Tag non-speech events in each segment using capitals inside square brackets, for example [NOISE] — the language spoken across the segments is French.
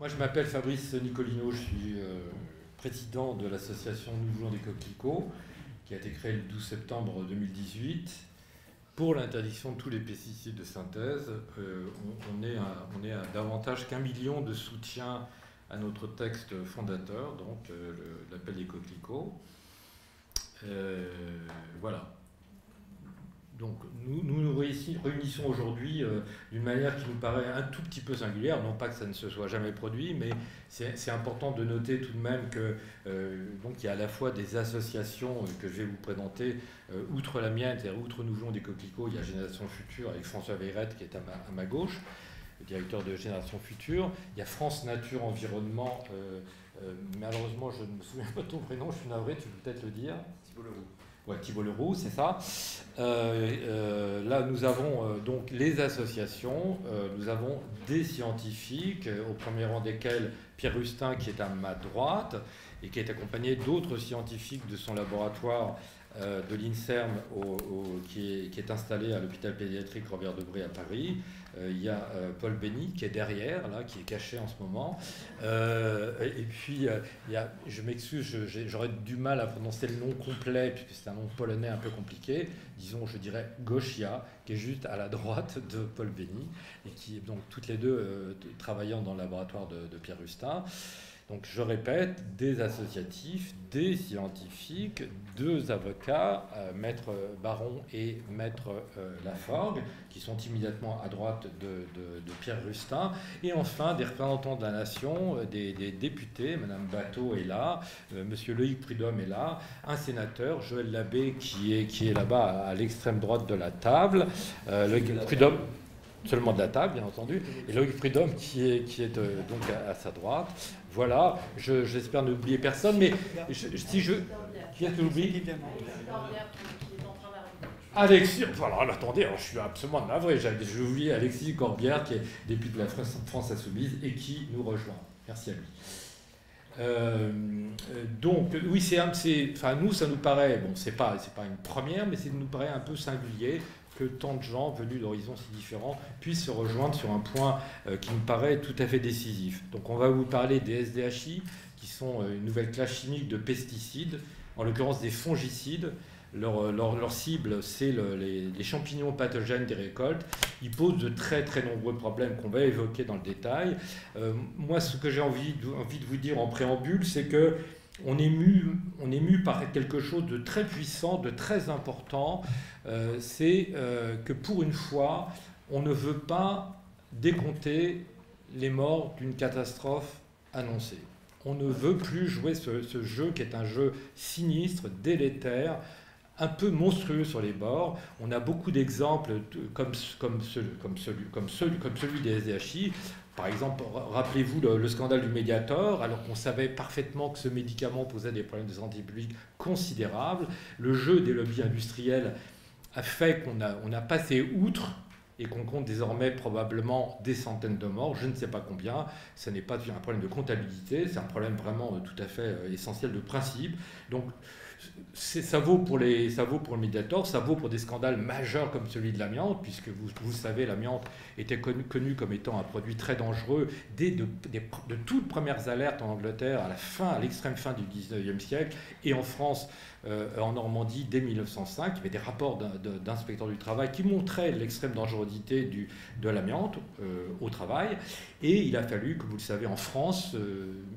Moi, je m'appelle Fabrice Nicolino, je suis euh, président de l'association Nous voulons des coquelicots, qui a été créée le 12 septembre 2018 pour l'interdiction de tous les pesticides de synthèse. Euh, on, est à, on est davantage qu'un million de soutiens à notre texte fondateur, donc euh, l'appel des coquelicots. voilà. Donc nous nous, réunissons aujourd'hui euh, d'une manière qui nous paraît un tout petit peu singulière, non pas que ça ne se soit jamais produit, mais c'est important de noter tout de même que euh, donc il y a à la fois des associations euh, que je vais vous présenter, outre la mienne, c'est-à-dire outre voulons des coquelicots, il y a Génération Future avec François Veyrette qui est à ma, gauche, directeur de Génération Future. Il y a France Nature Environnement, malheureusement je ne me souviens pas de ton prénom, je suis navré, tu peux peut-être le dire. Thibault Leroux. Ouais, Thibault Leroux, c'est ça. Euh, euh, là, nous avons euh, donc les associations, nous avons des scientifiques, au premier rang desquels Pierre Rustin, qui est à ma droite, et qui est accompagné d'autres scientifiques de son laboratoire de l'INSERM qui, est, installé à l'hôpital pédiatrique Robert Debré à Paris. Euh, il y a euh, Paul Benny qui est derrière, là, qui est caché en ce moment. et puis, il y a, je m'excuse, j'aurais du mal à prononcer le nom complet, puisque c'est un nom polonais un peu compliqué. Disons, je dirais Goshia, qui est juste à la droite de Paul Benny, et qui, donc, toutes les deux travaillant dans le laboratoire de Pierre Rustin. Donc je répète, des associatifs, des scientifiques, deux avocats, euh, maître Baron et maître euh, Laforgue, qui sont immédiatement à droite de, Pierre Rustin, et enfin des représentants de la nation, euh, des, députés, Madame Bateau est là, Monsieur Loïc Prudhomme est là, un sénateur, Joël Labbé, qui est, qui est là-bas à, l'extrême droite de la table, Loïc Prudhomme seulement de la table, bien entendu, et Loïc Prudhomme qui est, qui est donc à, sa droite. Voilà, j'espère n'oublier personne, mais si je... Qui est-ce que j'oublie Alexis, voilà, attendez, je suis absolument navré, j'ai oublié Alexis Corbière qui est député de la France Insoumise et qui nous rejoint. Merci à lui. Euh, donc, oui, c'est, enfin, nous, ça nous paraît, bon, c'est pas, c'est pas une première, mais ça nous paraît un peu singulier que tant de gens venus d'horizons si différents puissent se rejoindre sur un point euh, qui me paraît tout à fait décisif. Donc on va vous parler des SDHI, qui sont euh, une nouvelle classe chimique de pesticides, en l'occurrence des fongicides. Leur, euh, cible, c'est les, champignons pathogènes des récoltes. Ils posent de très très nombreux problèmes qu'on va évoquer dans le détail. moi, ce que j'ai envie, envie de vous dire en préambule, c'est que on est, mu, par quelque chose de très puissant, de très important. Euh, c'est euh, que pour une fois, on ne veut pas décompter les morts d'une catastrophe annoncée. On ne veut plus jouer ce, jeu qui est un jeu sinistre, délétère, un peu monstrueux sur les bords. On a beaucoup d'exemples comme celui des SDHI. Par exemple, rappelez-vous le, scandale du Mediator, alors qu'on savait parfaitement que ce médicament posait des problèmes de santé publique considérables. Le jeu des lobbies industriels a fait qu'on a, on a passé outre et qu'on compte désormais probablement des centaines de morts, je ne sais pas combien. Ce n'est pas un problème de comptabilité, c'est un problème vraiment tout à fait euh, essentiel de principe. Donc ça vaut, pour les, ça vaut pour le Mediator, ça vaut pour des scandales majeurs comme celui de l'amiante, puisque vous, savez, l'amiante était connu, comme étant un produit très dangereux dès de, de, toutes premières alertes en Angleterre à la fin, à l'extrême fin du 19e siècle, et en France, euh, en Normandie, dès 1905. Il y avait des rapports d'inspecteurs du travail qui montraient l'extrême dangerosité du, de l'amiante euh, au travail, et il a fallu, comme vous le savez, en France,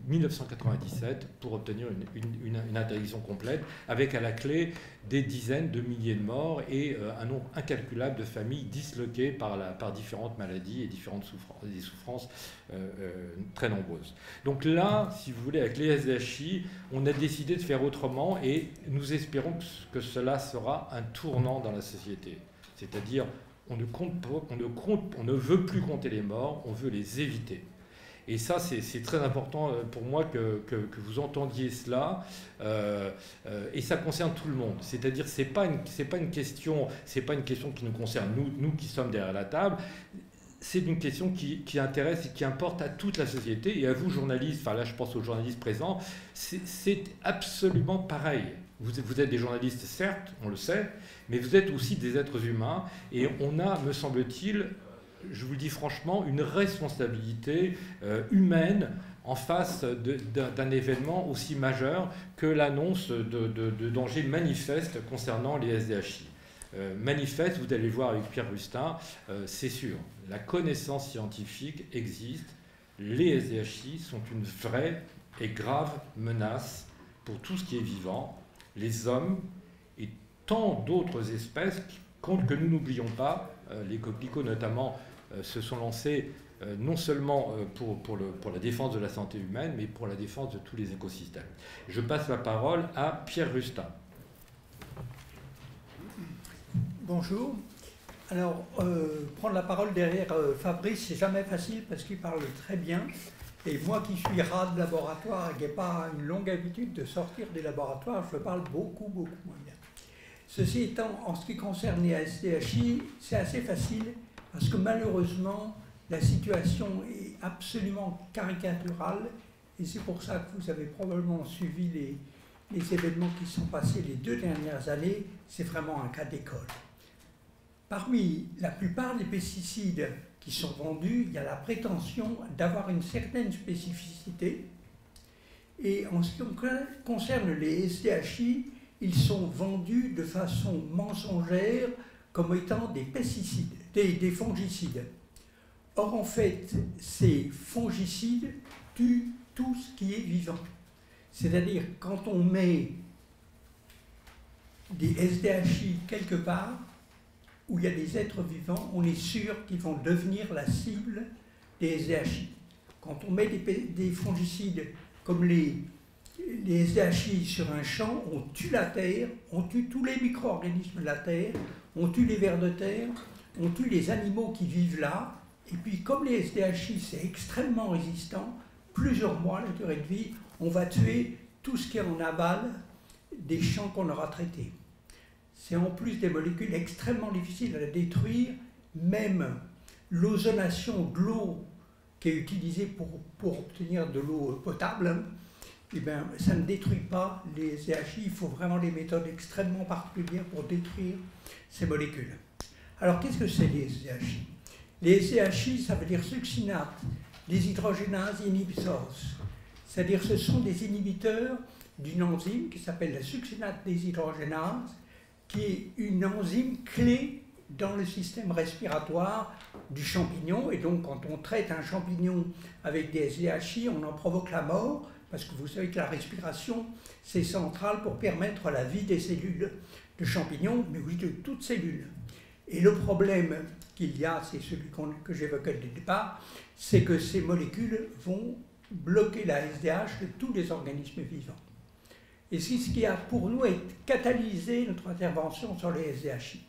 1997, euh, pour obtenir une, interdiction complète avec à la clé des dizaines de milliers de morts et euh, un nombre incalculable de familles disloquées par, différentes maladies et différentes souffrances, euh, très nombreuses. Donc là, si vous voulez, avec les SDHI, on a décidé de faire autrement et nous espérons que cela sera un tournant dans la société. C'est-à-dire, on ne, compte, on, ne compte, on ne veut plus compter les morts, on veut les éviter. Et ça, c'est très important euh, pour moi que, vous entendiez cela. Euh, euh, et ça concerne tout le monde. C'est-à-dire, c'est pas une, pas une question, pas une question qui nous concerne nous, nous qui sommes derrière la table. C'est une question qui, intéresse et qui importe à toute la société et à vous, journalistes. Enfin, là, je pense aux journalistes présents. C'est absolument pareil. Vous, êtes des journalistes, certes, on le sait, mais vous êtes aussi des êtres humains. Et on a, me semble-t-il, je vous le dis franchement, une responsabilité humaine en face d'un événement aussi majeur que l'annonce de, dangers manifestes concernant les SDHI. Euh, manifeste, vous allez voir avec Pierre Rustin, euh, c'est sûr, la connaissance scientifique existe, les SDHI sont une vraie et grave menace pour tout ce qui est vivant, les hommes et tant d'autres espèces que nous n'oublions pas, euh, les coquelicots notamment se sont lancés non seulement pour, pour, le, pour, la défense de la santé humaine, mais pour la défense de tous les écosystèmes. Je passe la parole à Pierre Rustin. Bonjour. Alors, euh, prendre la parole derrière euh, Fabrice, c'est jamais facile parce qu'il parle très bien. Et moi qui suis rat de laboratoire et qui n'ai pas une longue habitude de sortir des laboratoires, je parle beaucoup, beaucoup moins bien. Ceci étant, en ce qui concerne les SDHI, c'est assez facile parce que malheureusement, la situation est absolument caricaturale et c'est pour ça que vous avez probablement suivi les, les événements qui sont passés les deux dernières années. C'est vraiment un cas d'école. Parmi la plupart des pesticides qui sont vendus, il y a la prétention d'avoir une certaine spécificité. Et en ce qui concerne les SDHI, ils sont vendus de façon mensongère comme étant des pesticides, des, des fongicides. Or, en fait, ces fongicides tuent tout ce qui est vivant. C'est-à-dire, quand on met des SDHI quelque part, où il y a des êtres vivants, on est sûr qu'ils vont devenir la cible des SDHI. Quand on met des, fongicides comme les, les SDHI sur un champ, on tue la terre, on tue tous les micro-organismes de la terre, on tue les vers de terre, on tue les animaux qui vivent là, et puis comme les SDHI c'est extrêmement résistant, plusieurs mois la durée de vie, on va tuer tout ce qui est en aval des champs qu'on aura traités c'est en plus des molécules extrêmement difficiles à détruire, même l'ozonation de l'eau qui est utilisée pour, obtenir de l'eau potable, eh bien, ça ne détruit pas les EHI. Il faut vraiment des méthodes extrêmement particulières pour détruire ces molécules. Alors, qu'est-ce que c'est les EHI Les EHI, ça veut dire succinate, des hydrogénases inhibitors. C'est-à-dire ce sont des inhibiteurs d'une enzyme qui s'appelle la succinate déshydrogénase qui est une enzyme clé dans le système respiratoire du champignon. Et donc, quand on traite un champignon avec des SDHI, on en provoque la mort, parce que vous savez que la respiration, c'est central pour permettre la vie des cellules de champignons, mais aussi de toutes cellules. Et le problème qu'il y a, c'est celui que j'évoquais le départ, c'est que ces molécules vont bloquer la SDH de tous les organismes vivants. Et c'est ce qui a pour nous catalysé notre intervention sur les SDHI.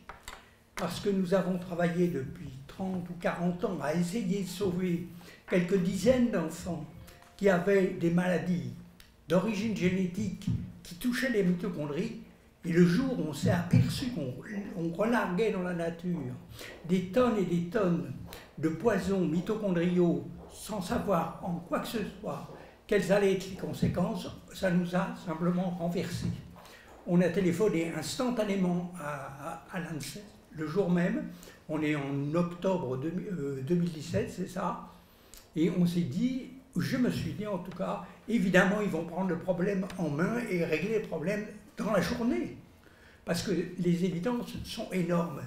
Parce que nous avons travaillé depuis 30 ou 40 ans à essayer de sauver quelques dizaines d'enfants qui avaient des maladies d'origine génétique qui touchaient les mitochondries. Et le jour où on s'est aperçu qu'on relarguait dans la nature des tonnes et des tonnes de poisons mitochondriaux sans savoir en quoi que ce soit quelles allaient être les conséquences Ça nous a simplement renversé. On a téléphoné instantanément à, à, l'ANSES le jour même. On est en octobre 2017, euh, c'est ça. Et on s'est dit, je me suis dit en tout cas, évidemment, ils vont prendre le problème en main et régler le problème dans la journée. Parce que les évidences sont énormes.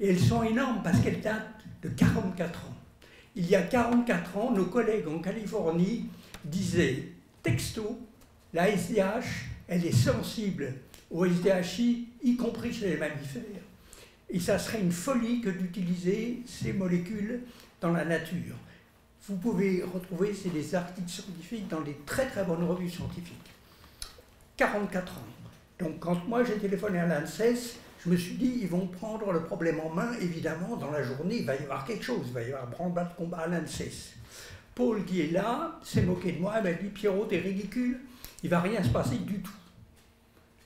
Et elles sont énormes parce qu'elles datent de 44 ans. Il y a 44 ans, nos collègues en Californie disait texto, la SDH, elle est sensible au SDHI, y compris chez les mammifères. Et ça serait une folie que d'utiliser ces molécules dans la nature. Vous pouvez retrouver, des articles scientifiques dans des très très bonnes revues scientifiques. 44 ans. Donc quand moi j'ai téléphoné à l'ANSES, je me suis dit, ils vont prendre le problème en main, évidemment, dans la journée, il va y avoir quelque chose, il va y avoir branle-bas de combat à l'ANSES. Paul qui est là s'est moqué de moi, il m'a dit Pierrot, t'es ridicule, il va rien se passer du tout.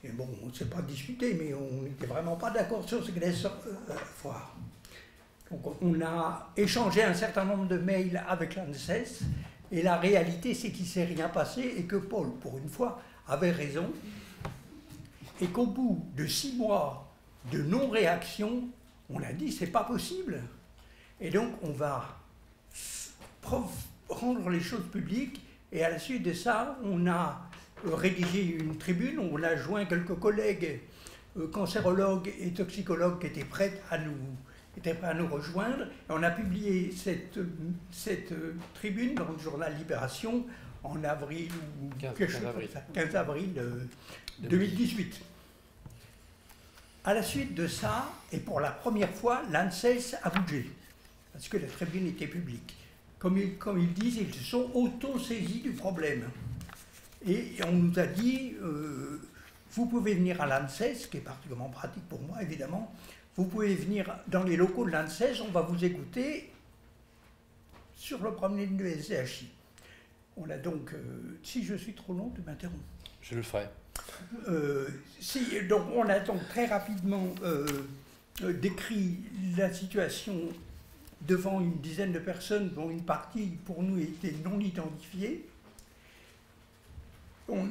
Et bon, on ne s'est pas discuté, mais on n'était vraiment pas d'accord sur ce qu'il allait euh, voir. Donc on a échangé un certain nombre de mails avec l'ANSES, et la réalité c'est qu'il ne s'est rien passé et que Paul, pour une fois, avait raison, et qu'au bout de six mois de non-réaction, on a dit c'est pas possible. Et donc, on va rendre les choses publiques. Et à la suite de ça, on a rédigé une tribune, on a joint quelques collègues euh, cancérologues et toxicologues qui étaient prêts à nous, étaient prêts à nous rejoindre. Et on a publié cette, cette euh, tribune dans le journal Libération en avril ou 15, quelque chose avril. 15 avril 2018. À la suite de ça, et pour la première fois, l'ANSES a bougé, parce que la tribune était publique. Comme ils, comme ils disent, ils se sont auto-saisis du problème. Et on nous a dit, euh, vous pouvez venir à l'ANSES, qui est particulièrement pratique pour moi évidemment, vous pouvez venir dans les locaux de l'ANSES, on va vous écouter sur le problème de SDHI. On a donc, euh, si je suis trop long, tu m'interromps. Je le ferai. Euh, si, donc on a donc très rapidement décrit la situation devant une dizaine de personnes dont une partie pour nous était non identifiée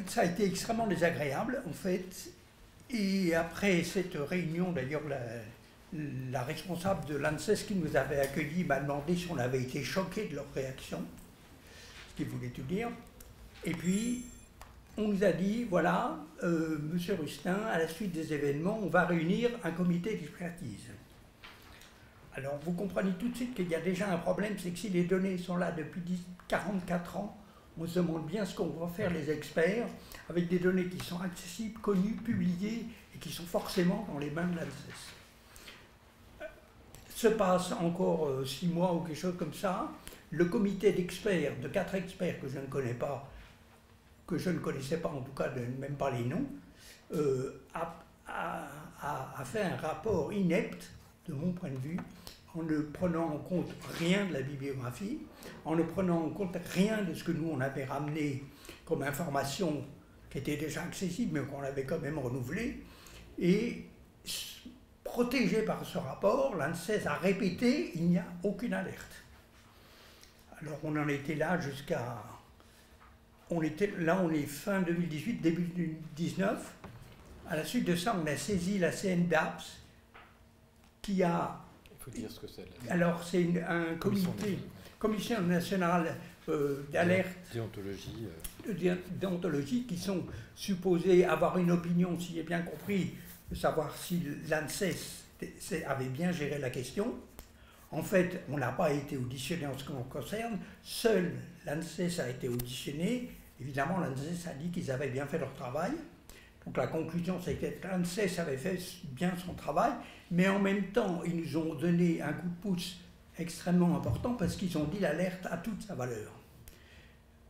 ça a été extrêmement désagréable, en fait. Et après cette réunion, d'ailleurs, la, responsable de l'ANSES qui nous avait accueillis m'a demandé si on avait été choqué de leur réaction, ce qui voulait tout dire. Et puis, on nous a dit, voilà, euh, Monsieur Rustin, à la suite des événements, on va réunir un comité d'expertise. Alors, vous comprenez tout de suite qu'il y a déjà un problème, c'est que si les données sont là depuis 44 ans, on se demande bien ce qu'on va faire les experts avec des données qui sont accessibles, connues, publiées et qui sont forcément dans les mains de l'ANSES. Se passe encore euh, six mois ou quelque chose comme ça. Le comité d'experts, de quatre experts que je ne connais pas, que je ne connaissais pas en tout cas, même pas les noms, euh, a, fait un rapport inepte, de mon point de vue, en ne prenant en compte rien de la bibliographie, en ne prenant en compte rien de ce que nous on avait ramené comme information qui était déjà accessible mais qu'on avait quand même renouvelé. Et protégé par ce rapport, l'ANSES a répété il n'y a aucune alerte. Alors on en était là jusqu'à. On était, là, on est fin 2018, début 2019. À la suite de ça, on a saisi la CNDAPS qui a dire ce que c'est. Alors, c'est un comité, commission nationale euh, d'alerte. Déontologie. Euh. Déontologie, qui sont supposés avoir une opinion, si j'ai bien compris, de savoir si l'ANSES avait bien géré la question. En fait, on n'a pas été auditionné en ce qui nous concerne. Seul l'ANSES a été auditionné. Évidemment, l'ANSES a dit qu'ils avaient bien fait leur travail. Donc la conclusion, c'est que l'ANSES avait fait bien son travail, mais en même temps, ils nous ont donné un coup de pouce extrêmement important parce qu'ils ont dit l'alerte a toute sa valeur.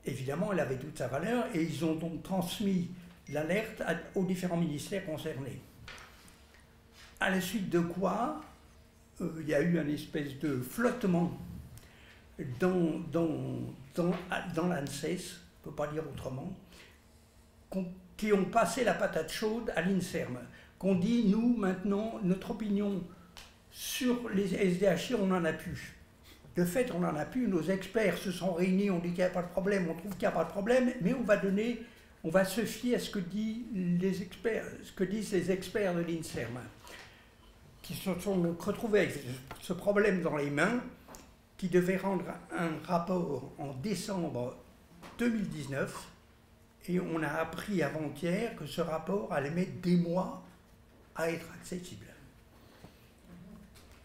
Évidemment, elle avait toute sa valeur et ils ont donc transmis l'alerte aux différents ministères concernés. À la suite de quoi, euh, il y a eu un espèce de flottement dans, l'ANSES, on ne peut pas dire autrement, qui ont passé la patate chaude à l'INSERM, qu'on dit, nous, maintenant, notre opinion sur les SDHI, on n'en a plus. De fait, on n'en a plus. Nos experts se sont réunis, on dit qu'il n'y a pas de problème, on trouve qu'il n'y a pas de problème, mais on va donner, on va se fier à ce que, les experts, ce que disent les experts de l'INSERM, qui se sont retrouvés avec ce problème dans les mains, qui devaient rendre un rapport en décembre 2019 et on a appris avant-hier que ce rapport allait mettre des mois à être accessible.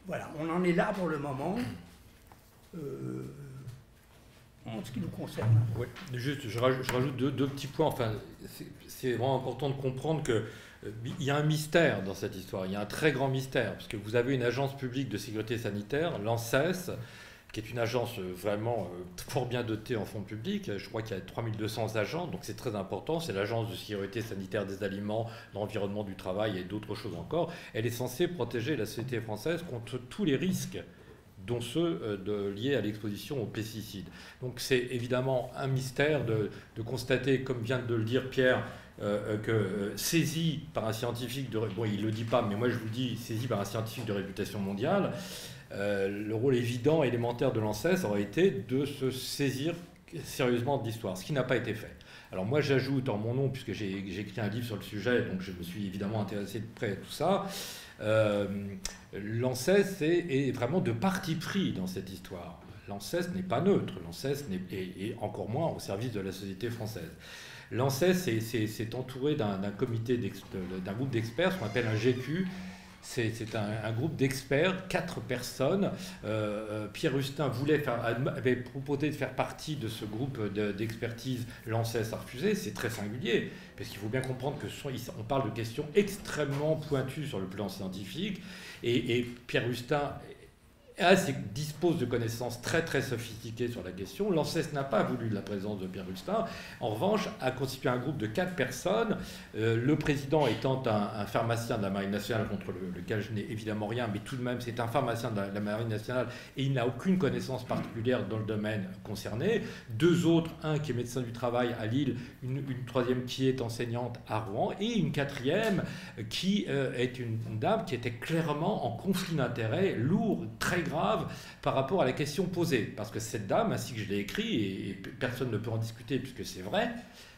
Voilà, on en est là pour le moment. Euh, en ce qui nous concerne. Oui, juste, je rajoute, deux, petits points. Enfin, c'est vraiment important de comprendre que euh, il y a un mystère dans cette histoire. Il y a un très grand mystère, parce que vous avez une agence publique de sécurité sanitaire, l'ANSES, qui est une agence euh, vraiment euh, fort bien dotée en fonds publics. Je crois qu'il y a 3200 agents, donc c'est très important. C'est l'agence de sécurité sanitaire des aliments, l'environnement du travail et d'autres choses encore. Elle est censée protéger la société française contre tous les risques dont ceux euh, liés à l'exposition aux pesticides. Donc c'est évidemment un mystère de, constater, comme vient de le dire Pierre, que saisi par un scientifique de... Bon, il le dit pas, mais moi je vous dis, saisi par un scientifique de réputation mondiale, euh, le rôle évident, élémentaire de l'ANSES aurait été de se saisir sérieusement de l'histoire, ce qui n'a pas été fait. Alors moi j'ajoute en mon nom, puisque j'ai écrit un livre sur le sujet, donc je me suis évidemment intéressé de près à tout ça, l'ANSES est, vraiment de parti pris dans cette histoire. L'ANSES n'est pas neutre, l'ANSES est, encore moins au service de la société française. L'ANSES s'est entouré d'un groupe d'experts, ce qu'on appelle un GQ, c'est un, groupe d'experts, quatre personnes. Euh, euh, Pierre Rustin voulait faire, avait proposé de faire partie de ce groupe d'expertise. L'ANSES a refusé. C'est très singulier, parce qu'il faut bien comprendre que on parle de questions extrêmement pointues sur le plan scientifique. Et, et Pierre Rustin dispose de connaissances très très sophistiquées sur la question. L'ANSES n'a pas voulu la présence de Pierre Rustin. En revanche, a constitué un groupe de quatre personnes, euh, le président étant un, pharmacien de la Marine nationale, contre lequel je n'ai évidemment rien, mais tout de même c'est un pharmacien de la, Marine nationale et il n'a aucune connaissance particulière dans le domaine concerné. Deux autres, un qui est médecin du travail à Lille, une, troisième qui est enseignante à Rouen et une quatrième qui euh, est une, une dame qui était clairement en conflit d'intérêts lourd, très grave par rapport à la question posée. Parce que cette dame, ainsi que je l'ai écrit, et, personne ne peut en discuter puisque c'est vrai,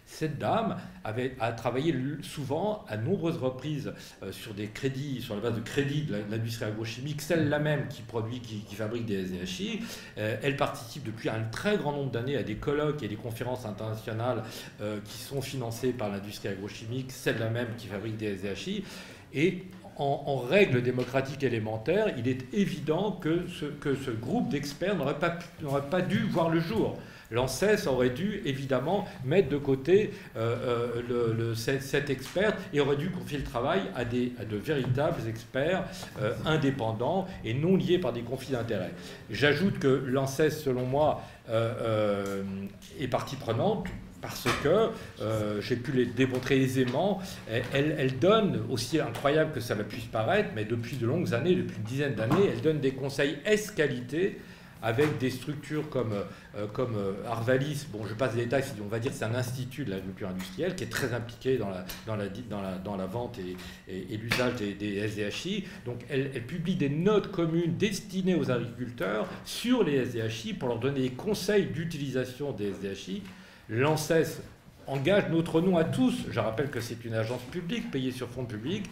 cette dame avait, a travaillé souvent, à nombreuses reprises, euh, sur des crédits, sur la base de crédits de l'industrie agrochimique, celle-là même qui produit, qui, fabrique des SDHI. Euh, elle participe depuis un très grand nombre d'années à des colloques et des conférences internationales euh, qui sont financées par l'industrie agrochimique, celle-là même qui fabrique des SDHI. Et en, règle démocratique élémentaire, il est évident que ce, que ce groupe d'experts n'aurait pas, pas dû voir le jour. L'ANSES aurait dû évidemment mettre de côté euh, euh, le, cet, expert et aurait dû confier le travail à, des, de véritables experts euh, indépendants et non liés par des conflits d'intérêts. J'ajoute que l'ANSES, selon moi, est partie prenante parce que, euh, j'ai pu les démontrer aisément, elle, donne, aussi incroyable que ça puisse paraître, mais depuis de longues années, depuis une dizaine d'années, elle donne des conseils S-qualité avec des structures comme, euh, comme euh, Arvalis, bon je passe les détails, on va dire c'est un institut de l'agriculture industrielle qui est très impliqué dans la, dans la, vente et, l'usage des, des, SDHI. Donc elle, elle, publie des notes communes destinées aux agriculteurs sur les SDHI pour leur donner des conseils d'utilisation des SDHI l'ANSES engage notre nom à tous. Je rappelle que c'est une agence publique payée sur fonds publics.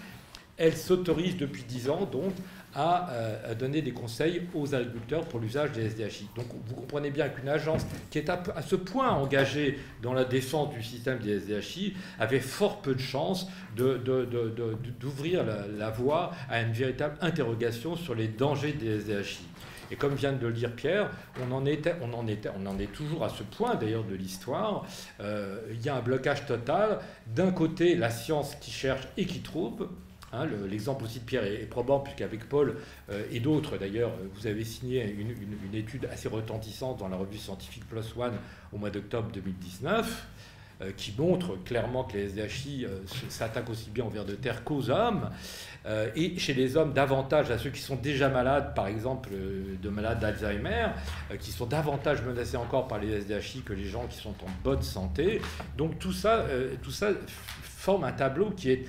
Elle s'autorise depuis 10 ans donc euh, à, donner des conseils aux agriculteurs pour l'usage des SDHI. Donc vous comprenez bien qu'une agence qui est à, ce point engagée dans la défense du système des SDHI avait fort peu de chances d'ouvrir la, voie à une véritable interrogation sur les dangers des SDHI. Et comme vient de le dire Pierre, on en, était, on en, était, on en est toujours à ce point d'ailleurs de l'histoire. Euh, il y a un blocage total. D'un côté, la science qui cherche et qui trouve. Hein, l'exemple aussi de Pierre est, probant, puisqu'avec Paul euh, et d'autres d'ailleurs, vous avez signé une, étude assez retentissante dans la revue scientifique Plus One au mois d'octobre 2019. Euh, qui montre clairement que les SDHI s'attaquent aussi bien aux vers de terre qu'aux hommes, euh, et chez les hommes davantage à ceux qui sont déjà malades, par exemple de malades d'Alzheimer, qui sont davantage menacés encore par les SDHI que les gens qui sont en bonne santé. Donc tout ça, tout ça forme un tableau qui est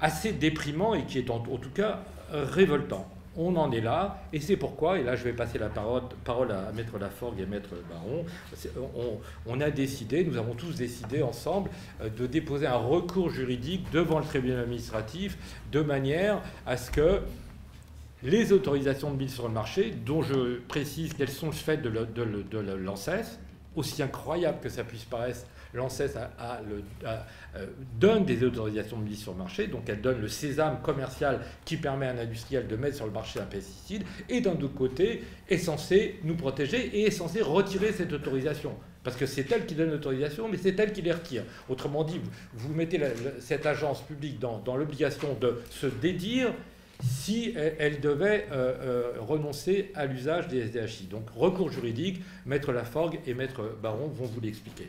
assez déprimant et qui est en tout cas révoltant on en est là, et c'est pourquoi, et là je vais passer la parole, à Maître Laforgue et Maître Baron, on, a décidé, nous avons tous décidé ensemble euh, de déposer un recours juridique devant le tribunal administratif de manière à ce que les autorisations de mise sur le marché, dont je précise qu'elles sont le fait de l'ANSES, aussi incroyable que ça puisse paraître, l'ANSES euh, donne des autorisations de mise sur le marché, donc elle donne le sésame commercial qui permet à un industriel de mettre sur le marché un pesticide, et d'un autre côté est censé nous protéger et est censé retirer cette autorisation. Parce que c'est elle qui donne l'autorisation, mais c'est elle qui les retire. Autrement dit, vous, mettez cette agence publique dans, l'obligation de se dédire si elle, devait euh, euh, renoncer à l'usage des SDHI. Donc recours juridique, Maître Laforgue et Maître Baron vont vous l'expliquer.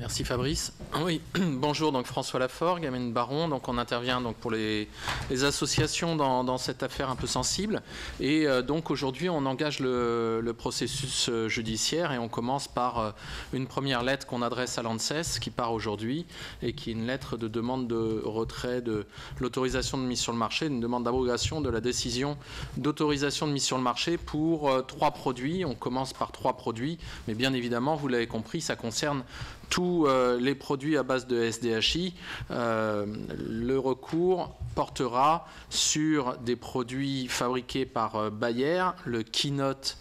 Merci Fabrice. [CLEARS THROAT] Oui, [CLEARS THROAT] bonjour, donc François Laforgue, Gamine Baron. Donc on intervient donc pour les, associations dans, cette affaire un peu sensible. Et euh, donc aujourd'hui, on engage le, processus euh, judiciaire et on commence par euh, une première lettre qu'on adresse à l'ANSES qui part aujourd'hui et qui est une lettre de demande de retrait de l'autorisation de mise sur le marché, une demande d'abrogation de la décision d'autorisation de mise sur le marché pour trois produits. On commence par trois produits, mais bien évidemment, vous l'avez compris, ça concerne tous les produits à base de SDHI, le recours portera sur des produits fabriqués par Bayer, le Keynote,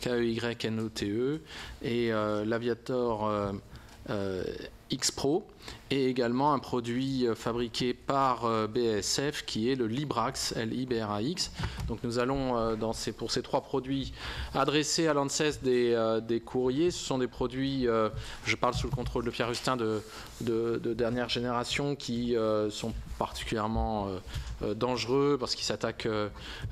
K-E-Y-N-O-T-E, et l'Aviator X-Pro et également un produit euh, fabriqué par euh, BASF qui est le Librax, L-I-B-R-A-X. Donc nous allons, euh, pour ces trois produits, adresser à l'ANSES des, courriers. Ce sont des produits, je parle sous le contrôle de Pierre Justin, de, de, de dernière génération qui sont particulièrement dangereux parce qu'ils s'attaquent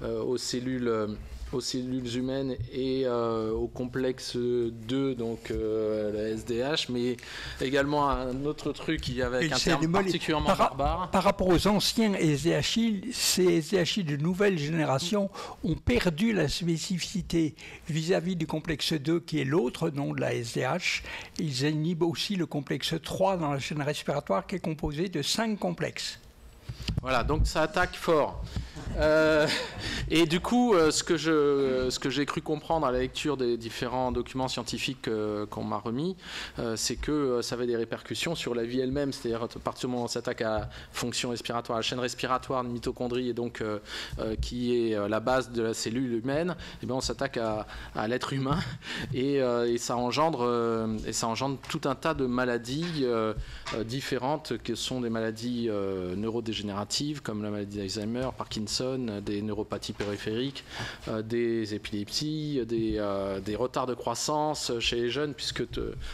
aux cellules aux cellules humaines et euh, au complexe 2, donc euh, la SDH, mais également un autre truc qui avec un terme particulièrement par, barbare. Par rapport aux anciens SDHI, ces SDHI de nouvelle génération ont perdu la spécificité vis-à-vis du complexe 2 qui est l'autre nom de la SDH. Ils inhibent aussi le complexe 3 dans la chaîne respiratoire qui est composé de 5 complexes. Voilà, donc ça attaque fort. Euh, et du coup, euh, ce que ce que j'ai cru comprendre à la lecture des différents documents scientifiques euh, qu'on m'a remis, c'est que ça avait des répercussions sur la vie elle-même. C'est-à-dire, à partir du moment où on s'attaque à fonction respiratoire, à la chaîne respiratoire de mitochondrie, et donc qui est la base de la cellule humaine, et eh bien on s'attaque à, à l'être humain, [LAUGHS] et, et, ça engendre, et ça engendre tout un tas de maladies différentes, que sont des maladies neurodégénératives comme la maladie d'Alzheimer, Parkinson des neuropathies périphériques, euh, des épilepsies, euh, des, retards de croissance chez les jeunes, puisque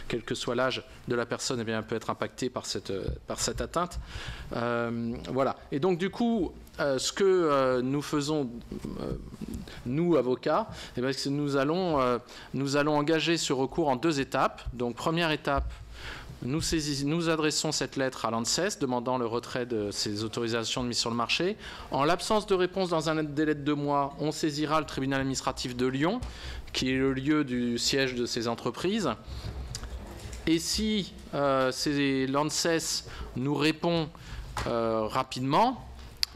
quel que soit l'âge de la personne, eh bien, elle peut être impactée par cette, par cette atteinte. Euh, voilà. Et donc, du coup, ce que nous faisons, nous avocats, eh bien, nous allons, nous allons engager ce recours en deux étapes. Donc première étape, nous, adressons cette lettre à l'ANSES demandant le retrait de ces autorisations de mise sur le marché. En l'absence de réponse dans un délai de deux mois, on saisira le tribunal administratif de Lyon, qui est le lieu du siège de ces entreprises. Et si euh, l'ANSES nous répond euh, rapidement,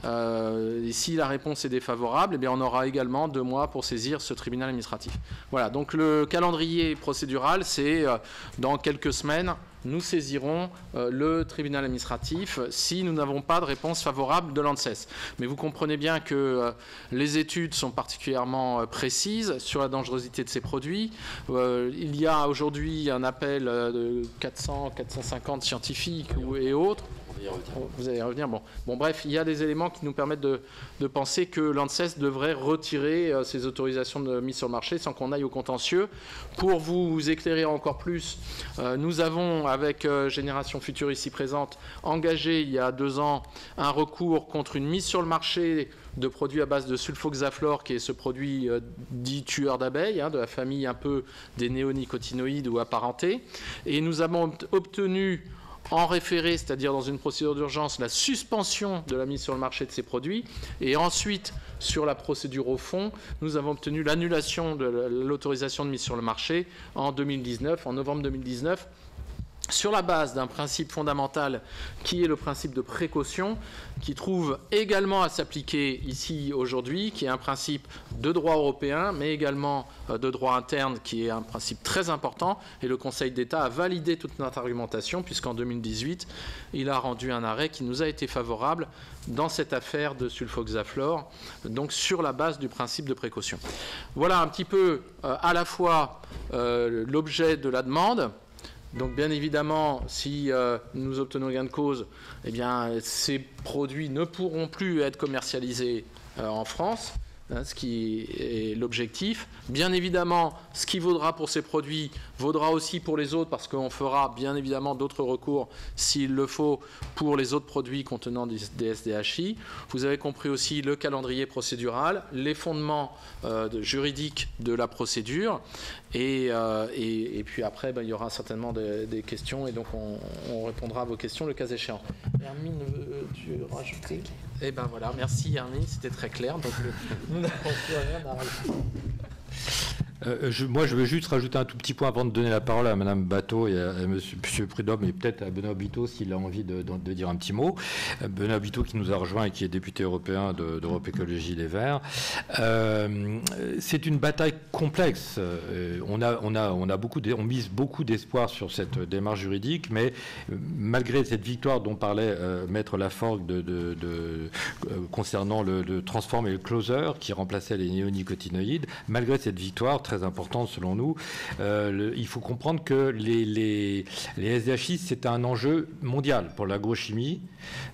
euh, et si la réponse est défavorable, eh bien on aura également deux mois pour saisir ce tribunal administratif. Voilà, donc le calendrier procédural, c'est euh, dans quelques semaines, nous saisirons euh, le tribunal administratif si nous n'avons pas de réponse favorable de l'ANSES. Mais vous comprenez bien que les études sont particulièrement précises sur la dangerosité de ces produits. il y a aujourd'hui un appel de 400, 450 scientifiques et autres vous allez revenir. Bon. bon, bref, il y a des éléments qui nous permettent de, penser que l'ANSES devrait retirer euh, ses autorisations de mise sur le marché sans qu'on aille au contentieux. Pour vous éclairer encore plus, euh, nous avons, avec euh, Génération Future ici présente, engagé il y a deux ans un recours contre une mise sur le marché de produits à base de sulfoxaflore, qui est ce produit dit tueur d'abeilles, hein, de la famille un peu des néonicotinoïdes ou apparentés. Et nous avons obtenu en référé, c'est-à-dire dans une procédure d'urgence, la suspension de la mise sur le marché de ces produits. Et ensuite, sur la procédure au fond, nous avons obtenu l'annulation de l'autorisation de mise sur le marché en 2019, en novembre 2019 sur la base d'un principe fondamental qui est le principe de précaution, qui trouve également à s'appliquer ici aujourd'hui, qui est un principe de droit européen, mais également euh, de droit interne, qui est un principe très important. Et le Conseil d'État a validé toute notre argumentation, puisqu'en 2018, il a rendu un arrêt qui nous a été favorable dans cette affaire de sulfoxaflore, donc sur la base du principe de précaution. Voilà un petit peu euh, à la fois euh, l'objet de la demande, donc bien évidemment, si euh, nous obtenons gain de cause, eh ces produits ne pourront plus être commercialisés euh, en France. Hein, ce qui est l'objectif. Bien évidemment, ce qui vaudra pour ces produits vaudra aussi pour les autres parce qu'on fera bien évidemment d'autres recours s'il le faut pour les autres produits contenant des SDHI. Vous avez compris aussi le calendrier procédural, les fondements euh, juridiques de la procédure et, euh, puis après, ben, il y aura certainement des, questions et donc on, répondra à vos questions le cas échéant. Hermine, veux-tu rajouter? Eh ben voilà, merci Hermine, c'était très clair. Donc nous à. Euh, moi, je veux juste rajouter un tout petit point avant de donner la parole à Mme Bateau et à, M. Prudhomme et peut-être à Benoît Bito s'il a envie de, dire un petit mot. Euh, Benoît Bito qui nous a rejoint et qui est député européen d'Europe Écologie Les Verts. Euh, c'est une bataille complexe. on, a, beaucoup on mise beaucoup d'espoir sur cette démarche juridique, mais malgré cette victoire dont parlait Maître Laforgue de, concernant le, le le closer qui remplaçait les néonicotinoïdes, malgré cette victoire très importante selon nous. Euh, il faut comprendre que les, les, les SDHI, c'est un enjeu mondial pour l'agrochimie.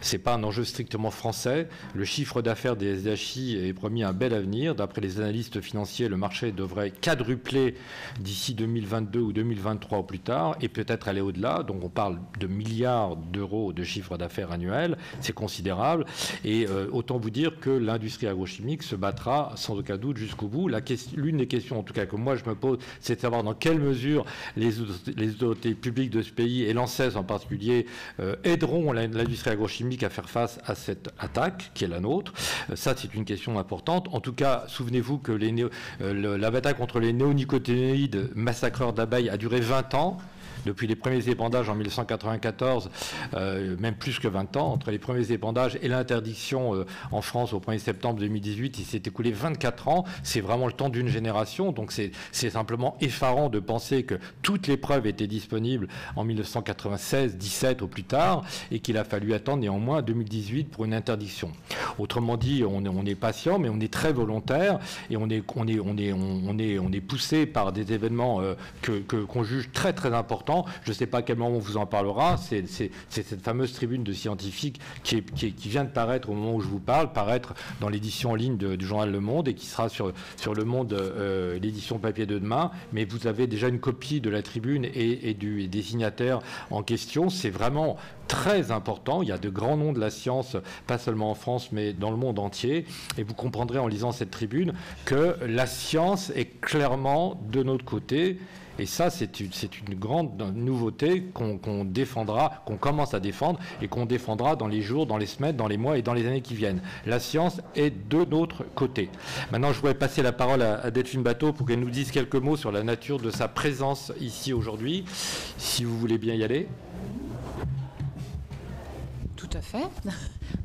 Ce n'est pas un enjeu strictement français. Le chiffre d'affaires des SDHI est promis un bel avenir. D'après les analystes financiers, le marché devrait quadrupler d'ici 2022 ou 2023 ou plus tard, et peut-être aller au-delà. Donc on parle de milliards d'euros de chiffre d'affaires annuel. C'est considérable. Et euh, autant vous dire que l'industrie agrochimique se battra sans aucun doute jusqu'au bout. L'une des questions, en tout cas, que moi je me pose, c'est de savoir dans quelle mesure les, autorités publiques de ce pays, et l'ANSES en particulier, euh, aideront l'industrie agrochimique à faire face à cette attaque qui est la nôtre. Euh, ça, c'est une question importante. En tout cas, souvenez-vous que euh, la bataille contre les néonicotinoïdes massacreurs d'abeilles a duré 20 ans depuis les premiers épandages en 1994, euh, même plus que 20 ans, entre les premiers épandages et l'interdiction euh, en France au 1er septembre 2018, il s'est écoulé 24 ans. C'est vraiment le temps d'une génération. Donc c'est simplement effarant de penser que toutes les preuves étaient disponibles en 1996, 17 au plus tard, et qu'il a fallu attendre néanmoins 2018 pour une interdiction. Autrement dit, on, est patient, mais on est très volontaire et on est poussé par des événements euh, que qu'on juge très très importants je ne sais pas à quel moment on vous en parlera. C'est cette fameuse tribune de scientifiques qui, vient de paraître au moment où je vous parle, paraître dans l'édition en ligne du journal Le Monde et qui sera sur, sur Le Monde, euh, l'édition papier de demain. Mais vous avez déjà une copie de la tribune et, du, et des signataires en question. C'est vraiment très important. Il y a de grands noms de la science, pas seulement en France, mais dans le monde entier. Et vous comprendrez en lisant cette tribune que la science est clairement de notre côté. Et ça, c'est une, une, grande nouveauté qu'on défendra, qu'on commence à défendre et qu'on défendra dans les jours, dans les semaines, dans les mois et dans les années qui viennent. La science est de notre côté. Maintenant, je voudrais passer la parole à, à Bateau pour qu'elle nous dise quelques mots sur la nature de sa présence ici aujourd'hui, si vous voulez bien y aller. Tout à fait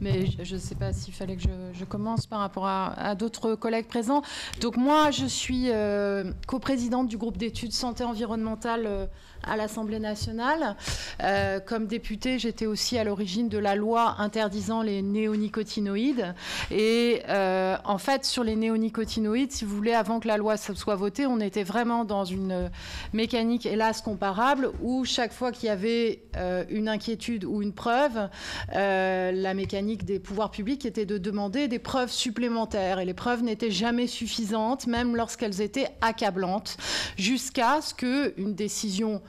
mais je ne sais pas s'il fallait que je, commence par rapport à, d'autres collègues présents. Donc moi, je suis euh, coprésidente du groupe d'études santé environnementale euh, à l'Assemblée nationale. Euh, comme députée, j'étais aussi à l'origine de la loi interdisant les néonicotinoïdes. Et euh, en fait, sur les néonicotinoïdes, si vous voulez, avant que la loi soit votée, on était vraiment dans une mécanique, hélas, comparable, où chaque fois qu'il y avait une inquiétude ou une preuve, la mécanique des pouvoirs publics était de demander des preuves supplémentaires. Et les preuves n'étaient jamais suffisantes, même lorsqu'elles étaient accablantes, jusqu'à ce qu'une décision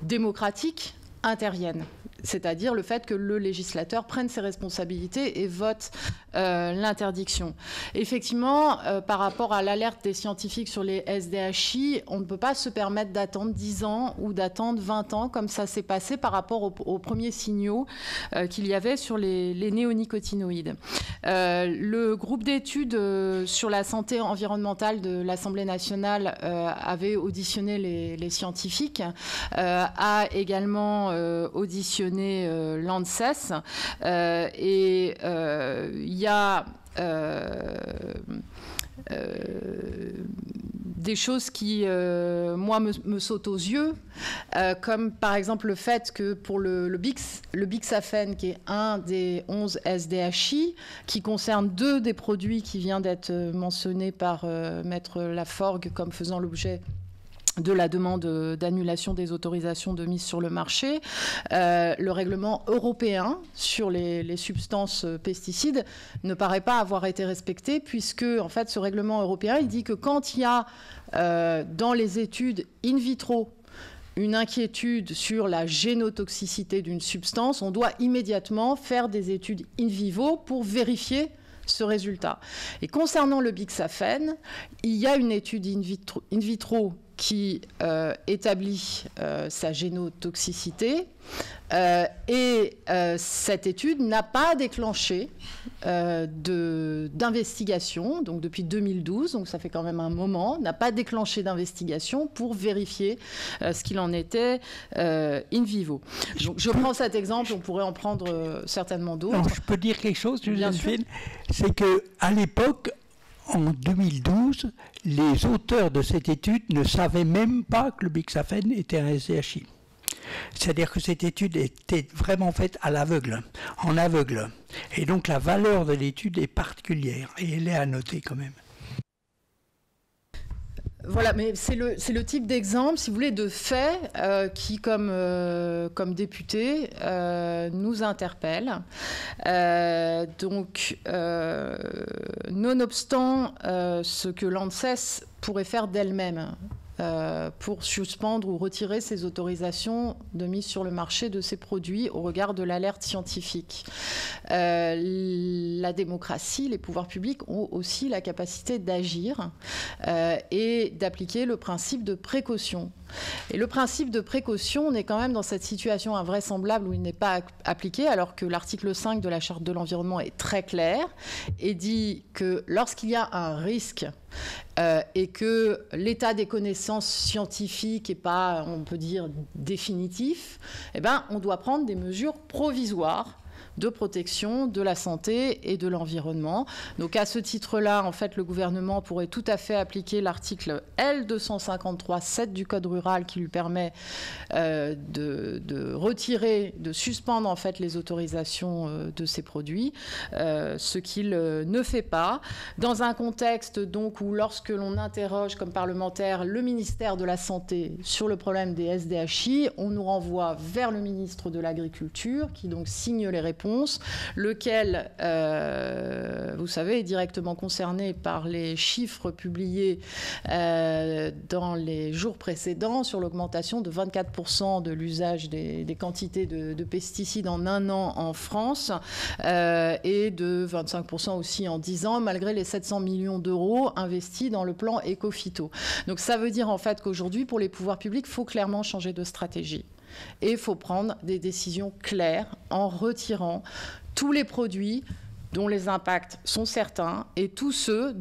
démocratique interviennent c'est-à-dire le fait que le législateur prenne ses responsabilités et vote euh, l'interdiction. Effectivement, euh, par rapport à l'alerte des scientifiques sur les SDHI, on ne peut pas se permettre d'attendre 10 ans ou d'attendre 20 ans comme ça s'est passé par rapport aux, premiers signaux euh, qu'il y avait sur les, néonicotinoïdes. le groupe d'études sur la santé environnementale de l'Assemblée nationale avait auditionné les, les scientifiques, a également auditionné euh, l'ANSES. Euh, et euh, il y a des choses qui, moi, me, sautent aux yeux, comme par exemple le fait que pour le, le, Bix, le Bixafen, qui est un des 11 SDHI, qui concerne deux des produits qui vient d'être mentionnés par Maître Laforgue comme faisant l'objet de la demande d'annulation des autorisations de mise sur le marché, euh, le règlement européen sur les, substances pesticides ne paraît pas avoir été respecté puisque en fait ce règlement européen il dit que quand il y a euh, dans les études in vitro une inquiétude sur la génotoxicité d'une substance, on doit immédiatement faire des études in vivo pour vérifier ce résultat. Et concernant le bixafen, il y a une étude in vitro qui euh, établit euh, sa génotoxicité. Euh, et cette étude n'a pas déclenché d'investigation, donc depuis 2012, donc ça fait quand même un moment, n'a pas déclenché d'investigation pour vérifier ce qu'il en était in vivo. Donc, je prends cet exemple, on pourrait en prendre certainement d'autres. Je peux dire quelque chose, Joséphine C'est que à l'époque, en 2012, les auteurs de cette étude ne savaient même pas que le bixaphène était un SDHI. C'est-à-dire que cette étude était vraiment faite à l'aveugle, en aveugle. Et donc la valeur de l'étude est particulière et elle est à noter quand même. Voilà, mais c'est le, le, type d'exemple, si vous voulez, de fait euh, qui, comme, euh, comme député, euh, nous interpelle. donc, nonobstant ce que l'ANSES pourrait faire d'elle-même, euh, pour suspendre ou retirer ces autorisations de mise sur le marché de ces produits au regard de l'alerte scientifique. Euh, la démocratie, les pouvoirs publics ont aussi la capacité d'agir euh, et d'appliquer le principe de précaution. Et le principe de précaution, on est quand même dans cette situation invraisemblable où il n'est pas appliqué, alors que l'article 5 de la Charte de l'environnement est très clair et dit que lorsqu'il y a un risque euh, et que l'état des connaissances scientifiques n'est pas, on peut dire, définitif, eh ben, on doit prendre des mesures provisoires de protection de la santé et de l'environnement. Donc à ce titre-là, en fait, le gouvernement pourrait tout à fait appliquer l'article L253-7 du Code rural qui lui permet euh, de, retirer, de suspendre en fait les autorisations euh, de ces produits, euh, ce qu'il ne fait pas. Dans un contexte donc où lorsque l'on interroge comme parlementaire le ministère de la Santé sur le problème des SDHI, on nous renvoie vers le ministre de l'Agriculture qui donc signe les réponses lequel, euh, vous savez, est directement concerné par les chiffres publiés euh, dans les jours précédents sur l'augmentation de 24% de l'usage des, quantités de, pesticides en un an en France euh, et de 25% aussi en 10 ans, malgré les 700 millions d'euros investis dans le plan Ecofito. Donc ça veut dire en fait qu'aujourd'hui, pour les pouvoirs publics, il faut clairement changer de stratégie. Et il faut prendre des décisions claires en retirant tous les produits dont les impacts sont certains et tous ceux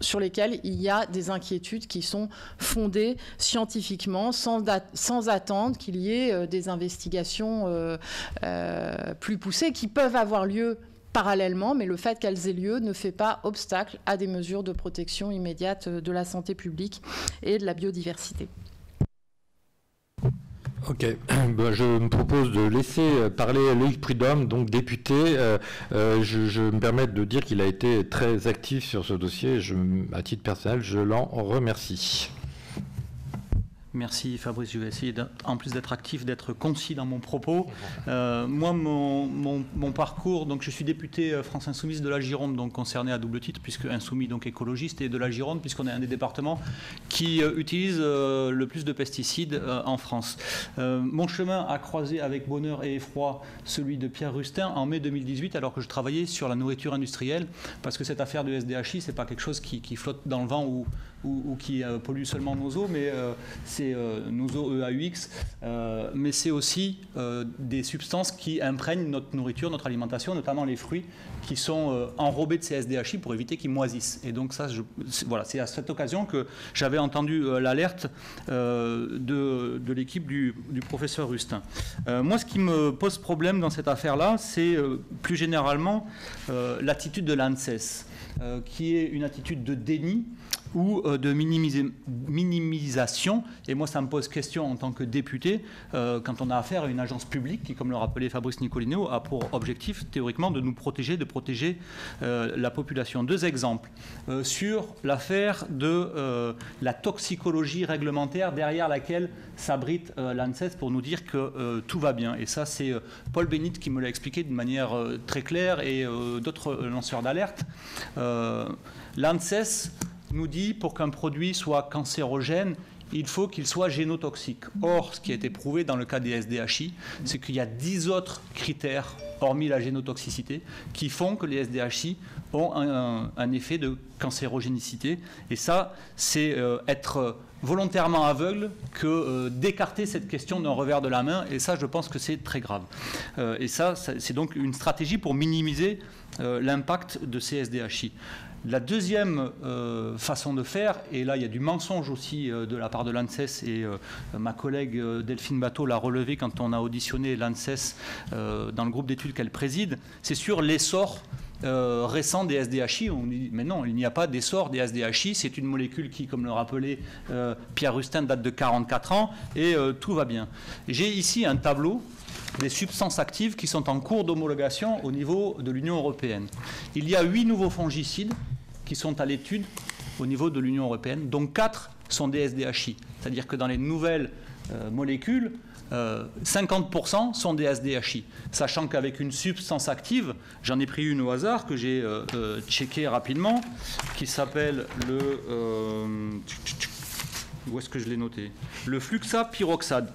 sur lesquels il y a des inquiétudes qui sont fondées scientifiquement sans, sans attendre qu'il y ait euh, des investigations euh, euh, plus poussées qui peuvent avoir lieu parallèlement, mais le fait qu'elles aient lieu ne fait pas obstacle à des mesures de protection immédiate de la santé publique et de la biodiversité. Ok, [CLEARS THROAT] ben, je me propose de laisser parler Loïc Prudhomme, donc député. Euh, euh, je, me permets de dire qu'il a été très actif sur ce dossier. Je, à titre personnel, je l'en remercie. Merci Fabrice, je vais essayer en plus d'être actif, d'être concis dans mon propos. Euh, moi, mon, parcours, donc je suis député euh, France Insoumise de la Gironde, donc concerné à double titre, puisque insoumis donc écologiste, et de la Gironde, puisqu'on est un des départements qui euh, utilise le plus de pesticides en France. mon chemin a croisé avec bonheur et effroi celui de Pierre Rustin en mai 2018, alors que je travaillais sur la nourriture industrielle, parce que cette affaire de SDHI, c'est pas quelque chose qui, qui flotte dans le vent ou ou, qui euh, pollue seulement nos eaux, mais euh, c'est euh, nos eaux EAUX, mais c'est aussi des substances qui imprègnent notre nourriture, notre alimentation, notamment les fruits, qui sont enrobés de ces SDHI pour éviter qu'ils moisissent. Et donc ça, voilà, c'est à cette occasion que j'avais entendu l'alerte de, l'équipe du, du, professeur Rustin. moi, ce qui me pose problème dans cette affaire-là, c'est plus généralement l'attitude de l'ANSES, qui est une attitude de déni ou euh, de minimisation. Et moi, ça me pose question en tant que député, euh, quand on a affaire à une agence publique qui, comme le rappelait Fabrice Nicolino, a pour objectif théoriquement de nous protéger, de protéger euh, la population. Deux exemples. sur l'affaire de la toxicologie réglementaire derrière laquelle s'abrite l'ANSES pour nous dire que tout va bien. Et ça, c'est Paul Bénit qui me l'a expliqué de manière très claire et d'autres lanceurs d'alerte. l'ANSES nous dit pour qu'un produit soit cancérogène, il faut qu'il soit génotoxique. Or, ce qui a été prouvé dans le cas des SDHI, c'est qu'il y a 10 autres critères, hormis la génotoxicité, qui font que les SDHI ont un, effet de cancérogénicité. Et ça, c'est euh, être volontairement aveugle que euh, d'écarter cette question d'un revers de la main. Et ça, je pense que c'est très grave. Euh, et ça, c'est donc une stratégie pour minimiser l'impact de ces SDHI. La deuxième façon de faire, et là il y a du mensonge aussi de la part de l'ANSES, et ma collègue Delphine Bateau l'a relevé quand on a auditionné l'ANSES dans le groupe d'études qu'elle préside, c'est sur l'essor euh, récent des SDHI. On dit, mais non, il n'y a pas d'essor des SDHI. C'est une molécule qui, comme le rappelait euh, Pierre Rustin, date de 44 ans et euh, tout va bien. J'ai ici un tableau des substances actives qui sont en cours d'homologation au niveau de l'Union européenne. Il y a huit nouveaux fongicides qui sont à l'étude au niveau de l'Union européenne, dont quatre sont des SDHI. C'est-à-dire que dans les nouvelles molécules, 50% euh, sont des SDHI. Sachant qu'avec une substance active, j'en ai pris une au hasard que j'ai euh, euh, checké rapidement, qui s'appelle le. où est-ce que je l'ai noté? Le fluxapyroxade.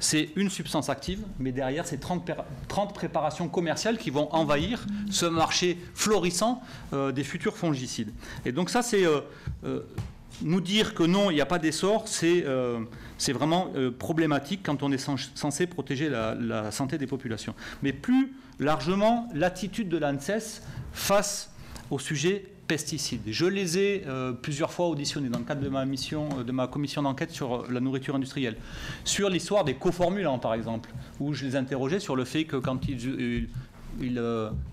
C'est une substance active, mais derrière, c'est 30, 30, préparations commerciales qui vont envahir ce marché florissant des futurs fongicides. Et donc ça, c'est nous dire que non, il n'y a pas d'essor, c'est euh, vraiment euh, problématique quand on est censé protéger la, santé des populations. Mais plus largement, l'attitude de l'ANSES face au sujet Je les ai euh, plusieurs fois auditionnés dans le cadre de ma mission, de ma commission d'enquête sur la nourriture industrielle, sur l'histoire des coformulants par exemple, où je les interrogeais sur le fait que quand ils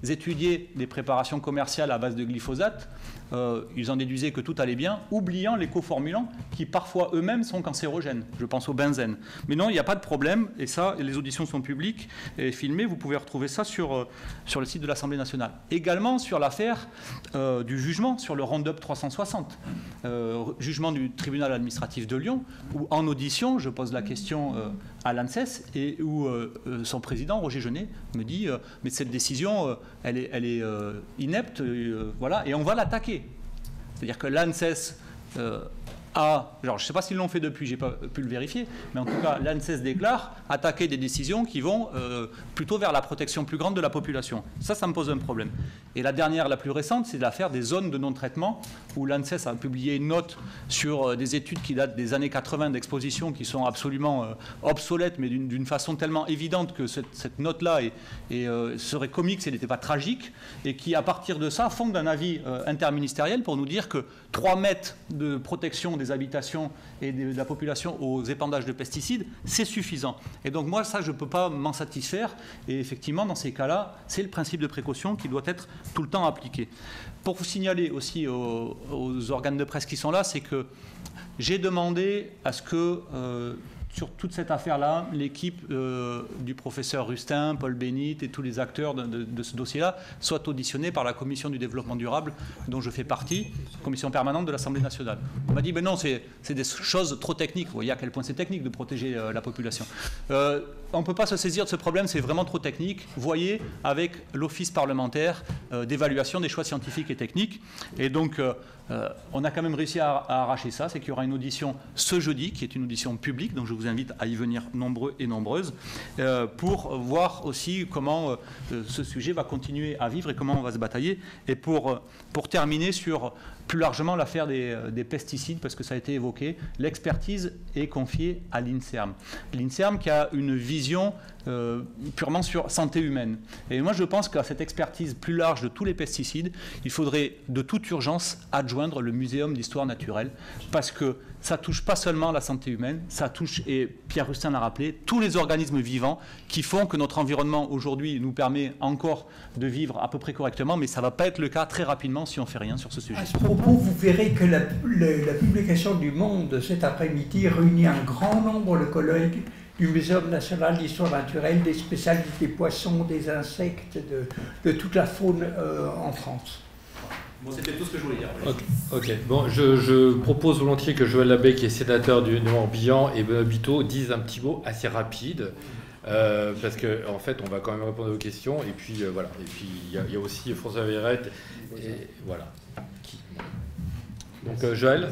étudiaient des préparations commerciales à base de glyphosate, euh, ils en déduisaient que tout allait bien, oubliant les coformulants qui parfois eux-mêmes sont cancérogènes. Je pense au benzène. Mais non, il n'y a pas de problème, et ça, les auditions sont publiques et filmées. Vous pouvez retrouver ça sur, euh, sur le site de l'Assemblée nationale. Également sur l'affaire euh, du jugement sur le Roundup 360, jugement du tribunal administratif de Lyon, où en audition, je pose la question à l'ANSES et où son président, Roger Genet, me dit Mais cette décision, elle est, elle est inepte, voilà, et on va l'attaquer. C'est-à-dire que l'ANSES a, alors je ne sais pas s'ils l'ont fait depuis, j'ai pas pu le vérifier, mais en tout cas, l'ANSES déclare attaquer des décisions qui vont euh, plutôt vers la protection plus grande de la population. Ça, ça me pose un problème. Et la dernière, la plus récente, c'est l'affaire des zones de non-traitement, où l'ANSES a publié une note sur euh, des études qui datent des années 80 d'exposition, qui sont absolument euh, obsolètes, mais d'une façon tellement évidente que cette, note-là serait comique si elle n'était pas tragique, et qui, à partir de ça, fondent un avis interministériel pour nous dire que 3 mètres de protection des habitations et de la population aux épandages de pesticides, c'est suffisant. Et donc moi, ça, je ne peux pas m'en satisfaire. Et effectivement, dans ces cas-là, c'est le principe de précaution qui doit être tout le temps appliqué. Pour vous signaler aussi aux, organes de presse qui sont là, c'est que j'ai demandé à ce que euh, sur toute cette affaire-là, l'équipe euh, du professeur Rustin, Paul Bénit et tous les acteurs de, ce dossier-là soient auditionnés par la commission du développement durable dont je fais partie, commission permanente de l'Assemblée nationale. On m'a dit, mais non, c'est des choses trop techniques. Vous voyez à quel point c'est technique de protéger euh, la population. Euh, on ne peut pas se saisir de ce problème, c'est vraiment trop technique. Voyez avec l'Office parlementaire d'évaluation des choix scientifiques et techniques. Et donc, on a quand même réussi à, arracher ça, c'est qu'il y aura une audition ce jeudi, qui est une audition publique, donc je vous invite à y venir nombreux et nombreuses, euh, pour voir aussi comment euh, ce sujet va continuer à vivre et comment on va se batailler. Et pour, pour terminer sur plus largement l'affaire des, des, pesticides, parce que ça a été évoqué, l'expertise est confiée à l'INSERM. L'INSERM qui a une vision euh, purement sur santé humaine. Et moi, je pense qu'à cette expertise plus large de tous les pesticides, il faudrait de toute urgence adjoindre le Muséum d'histoire naturelle, parce que ça touche pas seulement la santé humaine, ça touche, et Pierre Rustin l'a rappelé, tous les organismes vivants qui font que notre environnement aujourd'hui nous permet encore de vivre à peu près correctement, mais ça ne va pas être le cas très rapidement si on ne fait rien sur ce sujet. À ce propos, vous verrez que la, publication du Monde cet après-midi réunit un grand nombre de collègues du Muséum national d'histoire naturelle, des spécialités poissons, des insectes, de, toute la faune euh, en France. Bon, c'était tout ce que je voulais dire. Ok, bon, je, propose volontiers que Joël Labbé, qui est sénateur du Morbihan, et Benoît Biteau disent un petit mot assez rapide. Euh, parce qu'en en fait, on va quand même répondre aux questions. Et puis, euh, voilà. Et puis, il y, a aussi François Verrette. Et voilà. Donc, Joël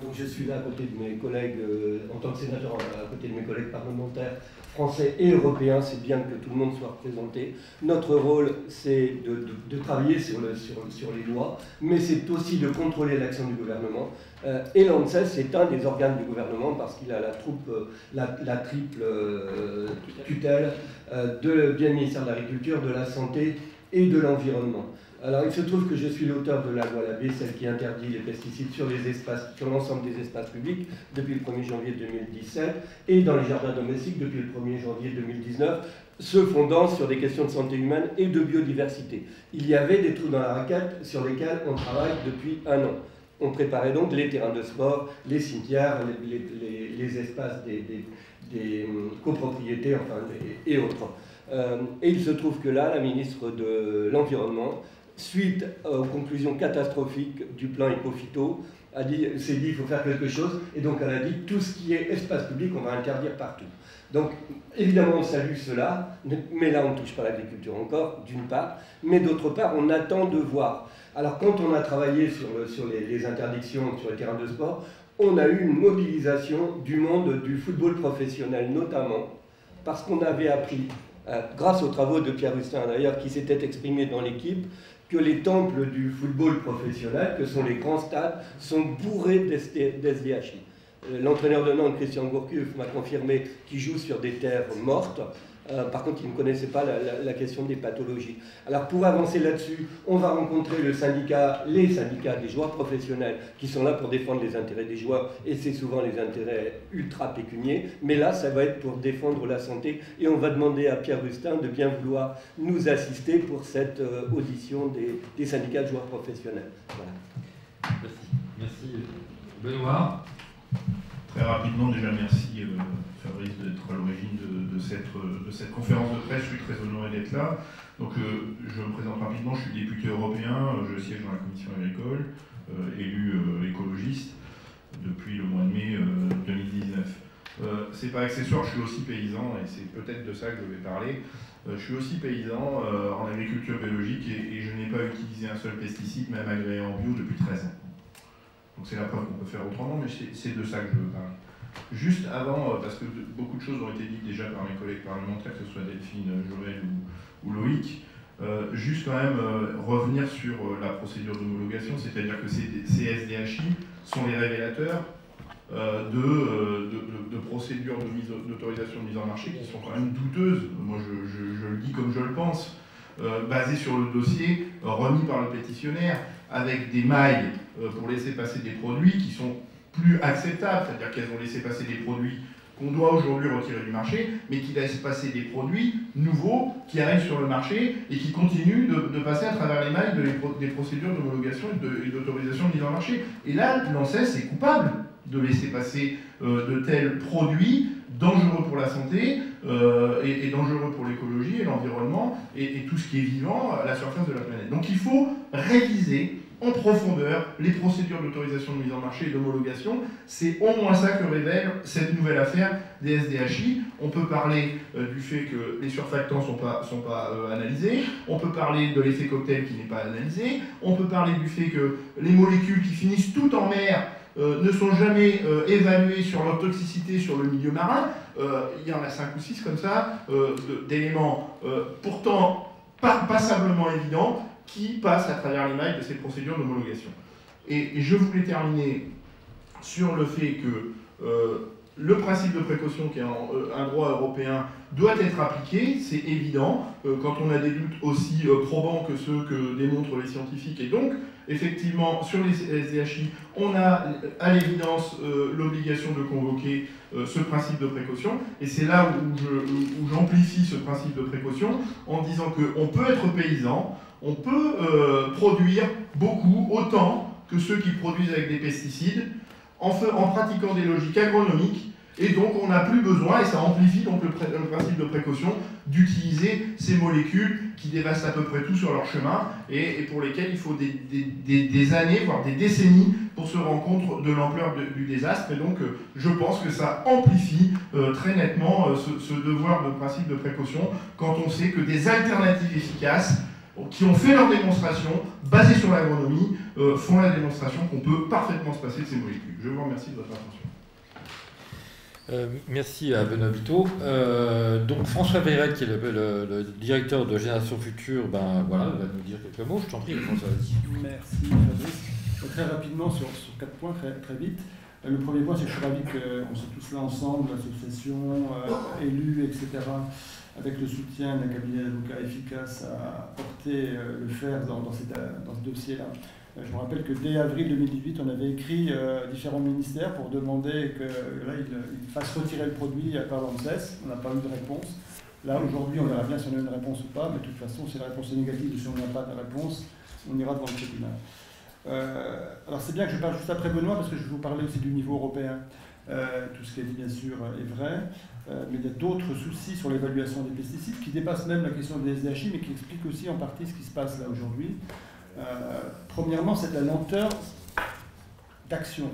donc je suis là à côté de mes collègues, euh, en tant que sénateur, à côté de mes collègues parlementaires français et européens, c'est bien que tout le monde soit représenté. Notre rôle, c'est de, travailler sur, le, sur, sur, les lois, mais c'est aussi de contrôler l'action du gouvernement. Euh, et l'ANSES, c'est un des organes du gouvernement parce qu'il a la, troupe, euh, la, triple tutelle de, du ministère de l'Agriculture, de la Santé et de l'Environnement. Alors, il se trouve que je suis l'auteur de la loi Labé, celle qui interdit les pesticides sur l'ensemble des espaces publics depuis le 1er janvier 2017 et dans les jardins domestiques depuis le 1er janvier 2019, se fondant sur des questions de santé humaine et de biodiversité. Il y avait des trous dans la raquette sur lesquels on travaille depuis un an. On préparait donc les terrains de sport, les cimetières, les, espaces des, des, hum, copropriétés enfin, et, autres. Euh, et il se trouve que là, la ministre de l'Environnement suite aux conclusions catastrophiques du plan dit, s'est dit il faut faire quelque chose, et donc elle a dit tout ce qui est espace public, on va interdire partout. Donc évidemment on salue cela, mais là on ne touche pas l'agriculture encore, d'une part, mais d'autre part on attend de voir. Alors quand on a travaillé sur, sur les, les, interdictions sur les terrains de sport, on a eu une mobilisation du monde du football professionnel notamment, parce qu'on avait appris, euh, grâce aux travaux de Pierre Rustin d'ailleurs, qui s'était exprimé dans l'équipe, que les temples du football professionnel, que sont les grands stades, sont bourrés d'SDHI. Euh, l'entraîneur de Nantes, Christian Gourcuff, m'a confirmé qu'il joue sur des terres mortes. Euh, par contre, il ne connaissait pas la, question des pathologies. Alors, pour avancer là-dessus, on va rencontrer le syndicat, les syndicats des joueurs professionnels qui sont là pour défendre les intérêts des joueurs, et c'est souvent les intérêts ultra pécuniers. Mais là, ça va être pour défendre la santé, et on va demander à Pierre Rustin de bien vouloir nous assister pour cette euh, audition des, syndicats de joueurs professionnels. Voilà. Merci. Merci. Benoît Très rapidement, déjà merci. Euh, Fabrice d'être à l'origine de, cette, de cette conférence de presse. Je suis très honoré d'être là. Donc, euh, je me présente rapidement. Je suis député européen. Euh, je siège dans la commission agricole, euh, élu écologiste depuis le mois de mai 2019. c'est pas accessoire, je suis aussi paysan et c'est peut-être de ça que je vais parler. je suis aussi paysan en agriculture biologique et je n'ai pas utilisé un seul pesticide, même agréé en bio, depuis 13 ans. Donc c'est la preuve qu'on peut faire autrement, mais c'est de ça que je veux parler. Juste avant, euh, parce que beaucoup de choses ont été dites déjà par mes collègues parlementaires, que ce soit Delphine, Joël ou, Loïc, euh, juste quand même euh, revenir sur la procédure d'homologation, c'est-à-dire que ces, SDHI sont les révélateurs de, procédures d'autorisation de, mise en marché qui sont quand même douteuses, moi je, le dis comme je le pense, basées sur le dossier remis par le pétitionnaire, avec des mailles pour laisser passer des produits qui sont plus acceptables, c'est-à-dire qu'elles ont laissé passer des produits qu'on doit aujourd'hui retirer du marché, mais qui laissent passer des produits nouveaux qui arrivent sur le marché et qui continuent de, passer à travers les mailles des procédures d'homologation et d'autorisation de, mise en marché. Et là, l'ANSES est coupable de laisser passer euh, de tels produits dangereux pour la santé euh, et, dangereux pour l'écologie et l'environnement et, tout ce qui est vivant à la surface de la planète. Donc il faut réviser en profondeur les procédures d'autorisation de mise en marché et d'homologation. C'est au moins ça que révèle cette nouvelle affaire des SDHI. On peut parler euh, du fait que les surfactants ne sont pas, sont pas euh, analysés, on peut parler de l'effet cocktail qui n'est pas analysé, on peut parler du fait que les molécules qui finissent toutes en mer euh, ne sont jamais évaluées sur leur toxicité sur le milieu marin. il y en a 5 ou 6 comme ça, d'éléments pourtant pas passablement évidents, qui passe à travers les mailles de ces procédures d'homologation. Et, je voulais terminer sur le fait que euh, le principe de précaution, qui est euh, un, droit européen, doit être appliqué, c'est évident, euh, quand on a des doutes aussi probants que ceux que démontrent les scientifiques. Et donc, effectivement, sur les SDHI, on a à l'évidence l'obligation de convoquer ce principe de précaution. Et c'est là où j'amplifie ce principe de précaution en disant qu'on peut être paysan, on peut euh, produire beaucoup, autant que ceux qui produisent avec des pesticides, en, pratiquant des logiques agronomiques, et donc on n'a plus besoin, et ça amplifie donc le, principe de précaution, d'utiliser ces molécules qui dévastent à peu près tout sur leur chemin, et, pour lesquelles il faut des, années, voire des décennies, pour se rendre compte de l'ampleur du désastre. Et donc euh, je pense que ça amplifie euh, très nettement ce, ce devoir de principe de précaution, quand on sait que des alternatives efficaces qui ont fait leur démonstration, basée sur l'agronomie, euh, font la démonstration qu'on peut parfaitement se passer de ces molécules. Je vous remercie de votre attention. Euh, merci à Benoît Biteau. Euh, donc François Perret, qui est le, directeur de Génération Future, ben voilà, va nous dire quelques mots. Je t'en prie, François. Merci Fabrice. Très rapidement sur, sur quatre points, très, très vite. Le premier point, c'est que je suis ravi qu'on soit tous là ensemble, l'association, élus, etc avec le soutien d'un cabinet d'avocats efficace, à porter euh, le fer dans, dans, ce dossier-là. Euh, je me rappelle que dès avril 2018, on avait écrit à euh, différents ministères pour demander que là, ils, fassent retirer le produit par l'ANSES. On n'a pas eu de réponse. Là, aujourd'hui, on verra bien si on a une réponse ou pas, mais de toute façon, si la réponse est négative ou si on n'a pas de réponse, on ira devant le tribunal. alors, c'est bien que je parle juste après Benoît, parce que je vais vous parler aussi du niveau européen. tout ce qui est dit, bien sûr, est vrai. Euh, mais il y a d'autres soucis sur l'évaluation des pesticides qui dépassent même la question des SDHI, mais qui expliquent aussi en partie ce qui se passe là aujourd'hui. Euh, premièrement, c'est la lenteur d'action.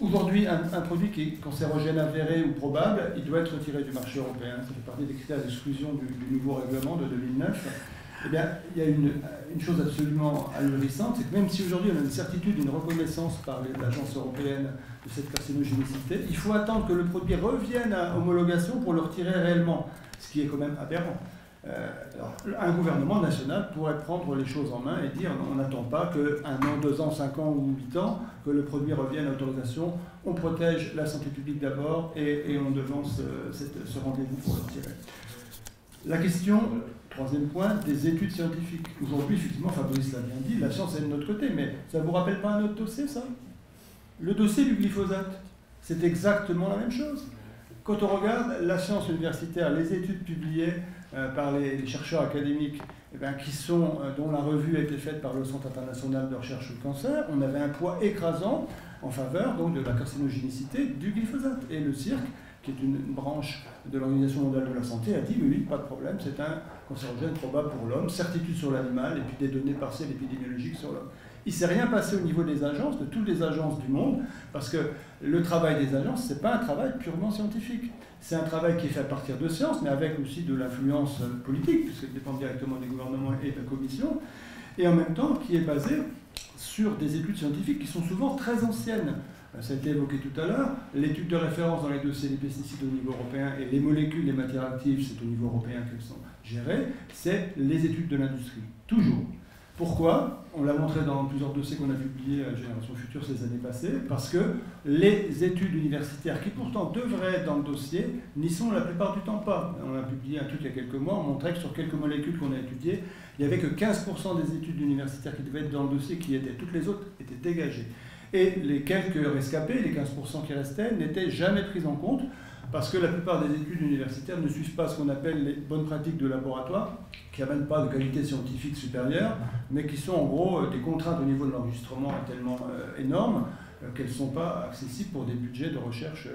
Aujourd'hui, un, produit qui est cancérogène avéré ou probable, il doit être retiré du marché européen. Ça fait partie des critères d'exclusion du, du, nouveau règlement de 2009. Eh bien, il y a une, une chose absolument ahurissante, c'est que même si aujourd'hui on a une certitude, une reconnaissance par l'agence européenne de cette carcinogénicité, il faut attendre que le produit revienne à homologation pour le retirer réellement, ce qui est quand même aberrant. Euh, un gouvernement national pourrait prendre les choses en main et dire on n'attend pas qu'un an, deux ans, cinq ans ou huit ans que le produit revienne à autorisation. On protège la santé publique d'abord et, on devance euh, ce rendez-vous pour le retirer. La question Troisième point, des études scientifiques. Aujourd'hui, effectivement, Fabrice l'a bien dit, la science est de notre côté, mais ça ne vous rappelle pas un autre dossier, ça? Le dossier du glyphosate, c'est exactement la même chose. Quand on regarde la science universitaire, les études publiées euh, par les, chercheurs académiques, eh sont, euh, dont la revue a été faite par le Centre international de recherche sur le cancer, on avait un poids écrasant en faveur donc, de la carcinogénicité du glyphosate. Et le cirque qui est une, branche de l'Organisation mondiale de la santé, a dit oui, pas de problème, c'est un cancérogène probable pour l'homme, certitude sur l'animal, et puis des données partielles épidémiologiques sur l'homme. Il ne s'est rien passé au niveau des agences, de toutes les agences du monde, parce que le travail des agences, ce n'est pas un travail purement scientifique. C'est un travail qui est fait à partir de sciences, mais avec aussi de l'influence politique, puisqu'il dépend directement des gouvernements et de la Commission, et en même temps qui est basé sur des études scientifiques qui sont souvent très anciennes. Ça a été évoqué tout à l'heure. L'étude de référence dans les dossiers des pesticides au niveau européen et les molécules, les matières actives, c'est au niveau européen qu'elles sont gérées, c'est les études de l'industrie. Toujours. Pourquoi? On l'a montré dans plusieurs dossiers qu'on a publiés à Génération Future ces années passées, parce que les études universitaires, qui pourtant devraient être dans le dossier, n'y sont la plupart du temps pas. On a publié un truc il y a quelques mois, on montrait que sur quelques molécules qu'on a étudiées, il n'y avait que 15% des études universitaires qui devaient être dans le dossier qui étaient. Toutes les autres étaient dégagées. Et les quelques rescapés, les 15% qui restaient, n'étaient jamais pris en compte parce que la plupart des études universitaires ne suivent pas ce qu'on appelle les bonnes pratiques de laboratoire, qui n'amènent pas de qualité scientifique supérieure, mais qui sont en gros euh, des contraintes au niveau de l'enregistrement tellement euh, énormes euh, qu'elles ne sont pas accessibles pour des budgets de recherche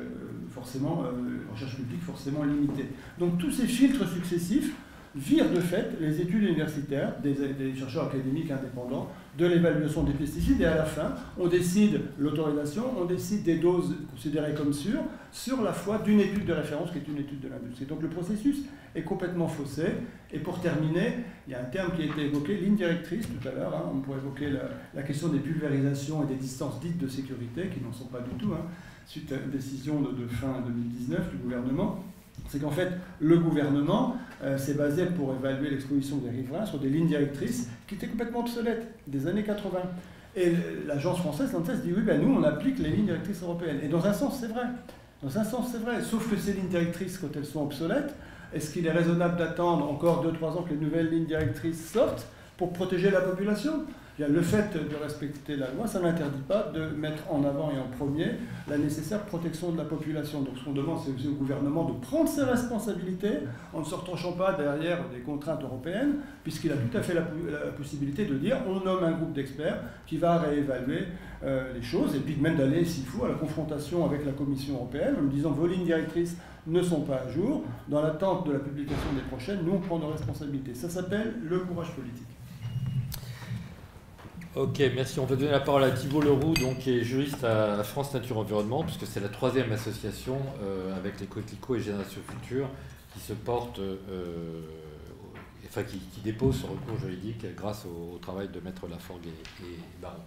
forcément, recherche publique forcément limités. Donc tous ces filtres successifs virent de fait les études universitaires, des chercheurs académiques indépendants, de l'évaluation des pesticides et à la fin, on décide l'autorisation, on décide des doses considérées comme sûres sur la foi d'une étude de référence qui est une étude de l'industrie. Donc le processus est complètement faussé. Et pour terminer, il y a un terme qui a été évoqué, ligne directrice tout à l'heure. Hein. on pourrait évoquer la, question des pulvérisations et des distances dites de sécurité qui n'en sont pas du tout, hein, suite à une décision de, de fin 2019 du gouvernement c'est qu'en fait, le gouvernement euh, s'est basé pour évaluer l'exposition des riverains sur des lignes directrices qui étaient complètement obsolètes, des années 80. Et l'agence française, l'ANSES, dit oui, ben nous, on applique les lignes directrices européennes. Et dans un sens, c'est vrai. Dans un sens, c'est vrai. Sauf que ces lignes directrices, quand elles sont obsolètes, est-ce qu'il est raisonnable d'attendre encore 2-3 ans que les nouvelles lignes directrices sortent pour protéger la population? Le fait de respecter la loi, ça n'interdit pas de mettre en avant et en premier la nécessaire protection de la population. Donc ce qu'on demande, c'est au gouvernement de prendre ses responsabilités en ne se retranchant pas derrière des contraintes européennes, puisqu'il a tout à fait la, possibilité de dire on nomme un groupe d'experts qui va réévaluer euh, les choses, et puis même d'aller, s'il faut, à la confrontation avec la Commission européenne en lui disant vos lignes directrices ne sont pas à jour. Dans l'attente de la publication des prochaines, nous, on prend nos responsabilités. Ça s'appelle le courage politique. Ok, merci. On va donner la parole à Thibault Leroux, donc, qui est juriste à France Nature Environnement, puisque c'est la troisième association euh, avec les Coquelicots et Génération Future qui se porte, euh, enfin, qui, dépose ce recours juridique grâce au, travail de Maître Laforgue et, Baron.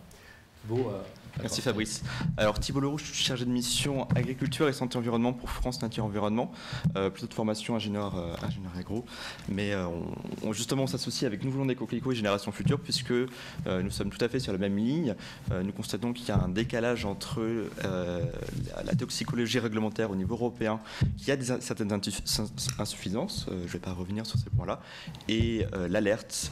Euh, Merci Fabrice. Alors Thibault Leroux, je suis chargé de mission agriculture et santé environnement pour France Nature Environnement, euh, plutôt de formation ingénieur, euh, agro. Mais on, justement on s'associe avec Nous voulons des coquelicots et Génération Future puisque nous sommes tout à fait sur la même ligne. nous constatons qu'il y a un décalage entre la toxicologie réglementaire au niveau européen, qu'il y a certaines insuffisances, je ne vais pas revenir sur ces points-là, et l'alerte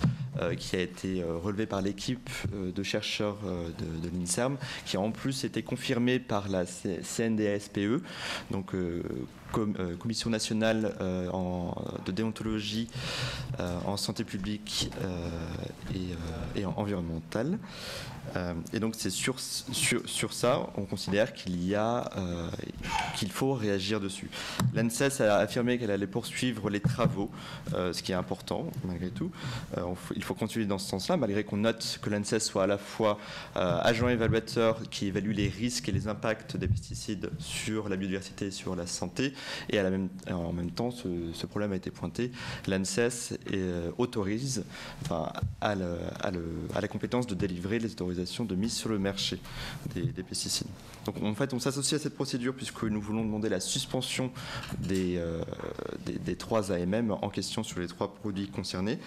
qui a été relevée par l'équipe de chercheurs de l'INSERM, qui a en plus été confirmé par la CNDSPE, donc euh, euh, Commission nationale euh, de déontologie en santé publique et environnementale. Euh, et donc c'est sur, sur, ça, on considère qu'il y a euh, qu'il faut réagir dessus. L'ANSES a affirmé qu'elle allait poursuivre les travaux, euh, ce qui est important malgré tout. il faut continuer dans ce sens-là, malgré qu'on note que l'ANSES soit à la fois agent évaluateur qui évalue les risques et les impacts des pesticides sur la biodiversité et sur la santé, et à en même temps, ce, problème a été pointé. L'ANSES autorise, enfin, a la compétence de délivrer les autorisations de mise sur le marché des, pesticides. Donc en fait, on s'associe à cette procédure puisque nous voulons demander la suspension des, euh, des, trois AMM en question sur les trois produits concernés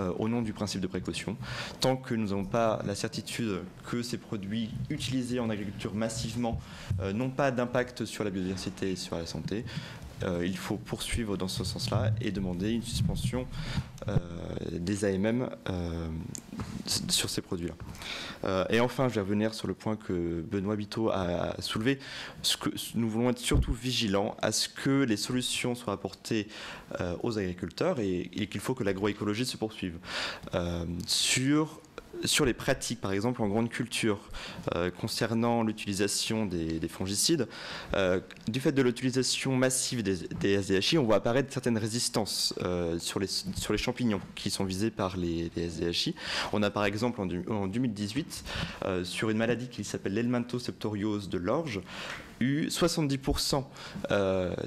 euh, au nom du principe de précaution. Tant que nous n'avons pas la certitude que ces produits utilisés en agriculture massivement euh, n'ont pas d'impact sur la biodiversité et sur la santé, il faut poursuivre dans ce sens-là et demander une suspension euh, des AMM euh, sur ces produits-là. et enfin, je vais revenir sur le point que Benoît Biteau a soulevé. Nous voulons être surtout vigilants à ce que les solutions soient apportées aux agriculteurs et, et qu'il faut que l'agroécologie se poursuive. sur sur les pratiques, par exemple en grande culture, euh, concernant l'utilisation des, fongicides, euh, du fait de l'utilisation massive des, SDHI, on voit apparaître certaines résistances euh, sur, les, sur les champignons qui sont visés par les, SDHI. On a par exemple en, en 2018, sur une maladie qui s'appelle l'helmintho-septoriose de l'orge, eu 70%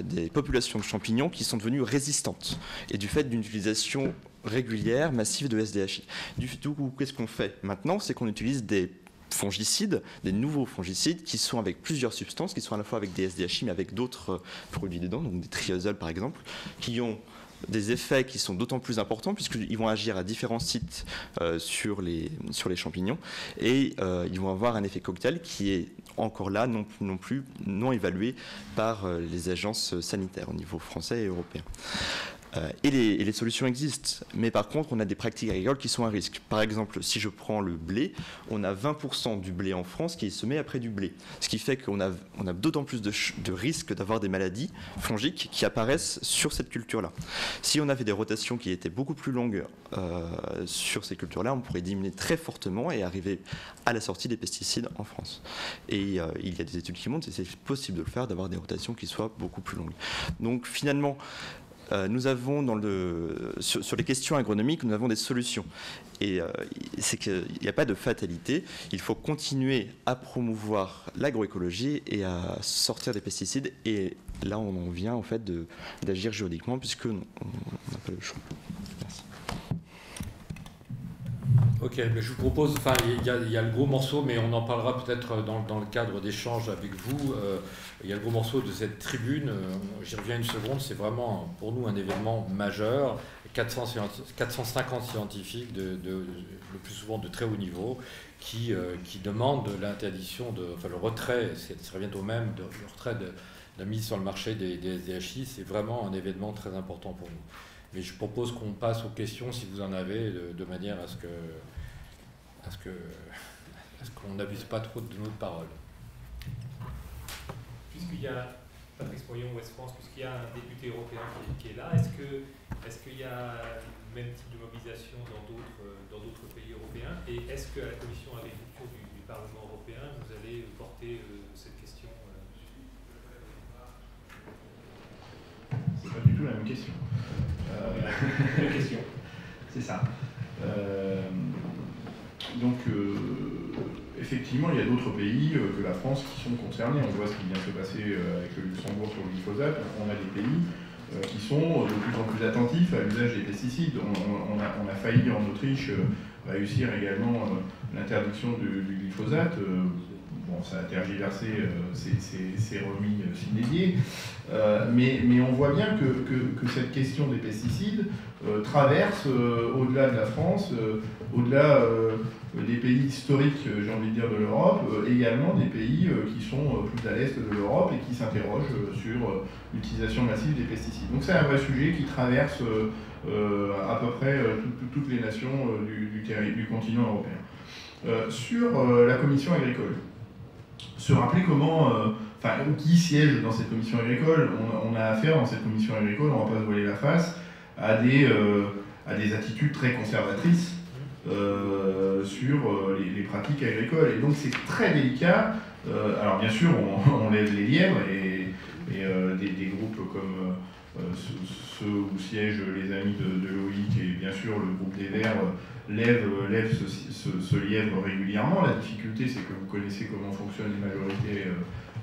des populations de champignons qui sont devenues résistantes, et du fait d'une utilisation régulière, massive de SDHI. Du coup, qu'est-ce qu'on fait maintenant? C'est qu'on utilise des fongicides, des nouveaux fongicides qui sont avec plusieurs substances, qui sont à la fois avec des SDHI mais avec d'autres euh, produits dedans, donc des triosols par exemple, qui ont des effets qui sont d'autant plus importants puisqu'ils vont agir à différents sites euh, sur, les, sur les champignons et euh, ils vont avoir un effet cocktail qui est encore là non, non plus non évalué par les agences sanitaires au niveau français et européen. Euh, et, les, solutions existent. Mais par contre, on a des pratiques agricoles qui sont à risque. Par exemple, si je prends le blé, on a 20% du blé en France qui est semé après du blé. Ce qui fait qu'on a, d'autant plus de, de risques d'avoir des maladies fongiques qui apparaissent sur cette culture-là. Si on avait des rotations qui étaient beaucoup plus longues euh, sur ces cultures-là, on pourrait diminuer très fortement et arriver à la sortie des pesticides en France. Et euh, il y a des études qui montrent que c'est possible de le faire, d'avoir des rotations qui soient beaucoup plus longues. Donc finalement, euh, nous avons sur, les questions agronomiques, nous avons des solutions. Et euh, c'est qu'il n'y a pas de fatalité. Il faut continuer à promouvoir l'agroécologie et à sortir des pesticides. Et là, on en vient en fait d'agir juridiquement puisque on n'a pas le choix. Merci. Ok, mais je vous propose, enfin, il y, a le gros morceau, mais on en parlera peut-être dans, le cadre d'échanges avec vous. Euh, il y a le gros morceau de cette tribune, euh, j'y reviens une seconde, c'est vraiment pour nous un événement majeur. 400, 450 scientifiques, de, le plus souvent de très haut niveau, qui, euh, demandent l'interdiction, de, enfin le retrait, ça revient au même, le retrait de, la mise sur le marché des, des SDHI, c'est vraiment un événement très important pour nous. Mais je propose qu'on passe aux questions si vous en avez, de, manière à ce que à ce que ce qu'on n'abuse pas trop de notre parole. Puisqu'il y a Patrice Ouest France, puisqu'il y a un député européen qui, est là, est-ce que est-ce qu'il y a le même type de mobilisation dans d'autres dans d'autres pays européens? Et est-ce que la commission agriculture du, du Parlement européen? Vous allez porter euh, cette question euh, C'est pas du tout la même question. Euh, question. C'est ça. Euh, donc, euh, effectivement, il y a d'autres pays que la France qui sont concernés. On voit ce qui vient de se passer avec le Luxembourg sur le glyphosate. On a des pays qui sont de plus en plus attentifs à l'usage des pesticides. On, a, failli en Autriche réussir également l'interdiction du, glyphosate bon, ça a tergiversé, c'est remis s'inédier, mais, mais, on voit bien que, cette question des pesticides traverse au-delà de la France, au-delà des pays historiques, euh, j'ai envie de dire, de l'Europe, euh, également des pays euh, qui sont plus à l'est de l'Europe et qui s'interrogent sur l'utilisation massive des pesticides. Donc c'est un vrai sujet qui traverse à peu près toutes les nations du, continent européen. sur la commission agricole, se rappeler comment, enfin, qui siège dans cette commission agricole, on, a affaire dans cette commission agricole, on ne va pas se voiler la face, à des, à des attitudes très conservatrices euh, sur euh, les, pratiques agricoles. Et donc c'est très délicat. Euh, alors bien sûr, on, [LAUGHS] lève les lièvres et, des, groupes comme ceux, où siègent les amis de, Loïc et bien sûr le groupe des Verts lève, lève ce, lièvre régulièrement. La difficulté, c'est que vous connaissez comment fonctionnent les majorités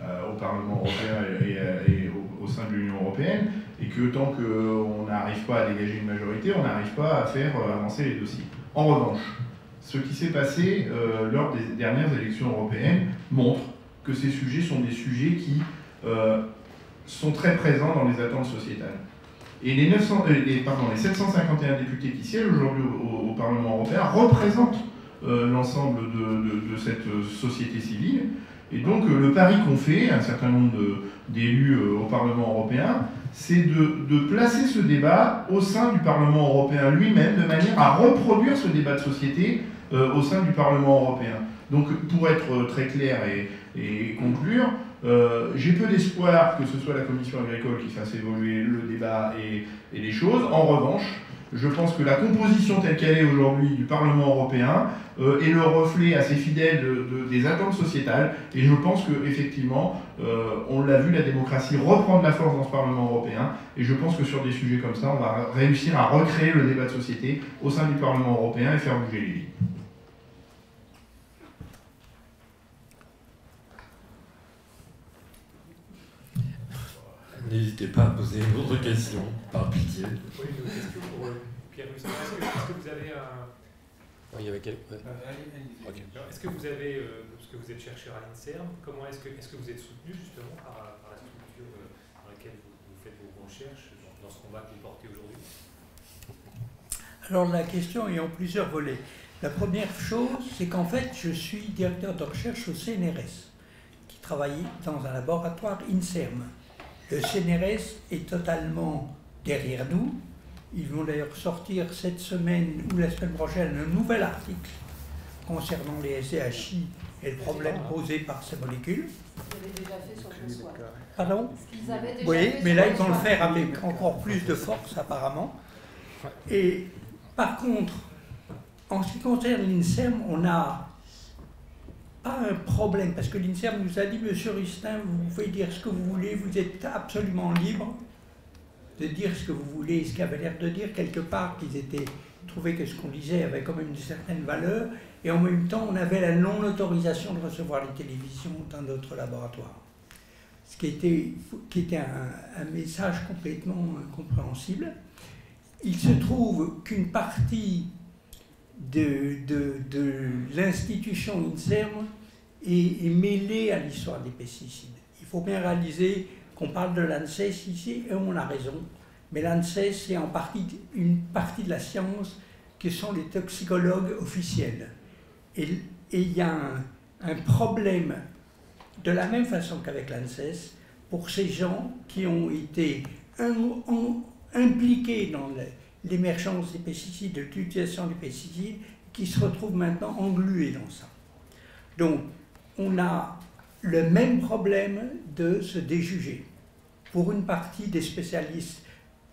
au Parlement européen et, au, sein de l'Union européenne, et que tant qu'on n'arrive pas à dégager une majorité, on n'arrive pas à faire avancer les dossiers. En revanche, ce qui s'est passé euh, lors des dernières élections européennes montre que ces sujets sont des sujets qui euh, sont très présents dans les attentes sociétales. Et les, 900, euh, 751 députés qui siègent aujourd'hui au, Parlement européen représentent l'ensemble de, cette société civile. Et donc le pari qu'on fait, un certain nombre d'élus au Parlement européen, c'est de, placer ce débat au sein du Parlement européen lui-même, de manière à reproduire ce débat de société euh, au sein du Parlement européen. Donc pour être très clair et, conclure, euh, j'ai peu d'espoir que ce soit la Commission agricole qui fasse évoluer le débat et, les choses. En revanche, je pense que la composition telle qu'elle est aujourd'hui du Parlement européen euh, est le reflet assez fidèle des attentes sociétales. Et je pense qu'effectivement, euh, on l'a vu, la démocratie reprend de la force dans ce Parlement européen. Et je pense que sur des sujets comme ça, on va réussir à recréer le débat de société au sein du Parlement européen et faire bouger les lignes. N'hésitez pas à poser une autre question, par pitié. Oui, une question pour euh, Pierre Est-ce que, vous avez un. Oui, avec elle. Est-ce que vous avez, euh, parce que vous êtes chercheur à l'INSERM, comment est-ce que, est que vous êtes soutenu justement par, la structure euh, dans laquelle vous, faites vos recherches dans, ce combat que vous portez aujourd'hui? Alors la question est en plusieurs volets. La première chose, c'est qu'en fait, je suis directeur de recherche au CNRS, qui travaille dans un laboratoire INSERM. Le CNRS est totalement derrière nous. Ils vont d'ailleurs sortir cette semaine ou la semaine prochaine un nouvel article concernant les SCHI et le problème posé par ces molécules. Ils avaient déjà fait sur François. Pardon? Déjà Oui, mais là ils vont le faire avec encore plus de force apparemment. Et par contre, en ce qui concerne l'INSERM, on a pas un problème, parce que l'INSERM nous a dit, Monsieur Rustin, vous pouvez dire ce que vous voulez, vous êtes absolument libre de dire ce que vous voulez, ce qu'il avait l'air de dire quelque part, qu'ils étaient trouvé que ce qu'on disait avait quand même une certaine valeur, et en même temps, on avait la non-autorisation de recevoir les télévisions dans notre laboratoire. Ce qui était, qui était un, un message complètement incompréhensible. Il se trouve qu'une partie de, de, de l'institution INSERM est, mêlée à l'histoire des pesticides. Il faut bien réaliser qu'on parle de l'ANSES ici, et on a raison, mais l'ANSES, c'est en partie une partie de la science qui sont les toxicologues officiels. Et il y a un, problème, de la même façon qu'avec l'ANSES, pour ces gens qui ont été impliqués dans le, l'émergence des pesticides, de l'utilisation des pesticides, qui se retrouvent maintenant englués dans ça. Donc, on a le même problème de se déjuger pour une partie des spécialistes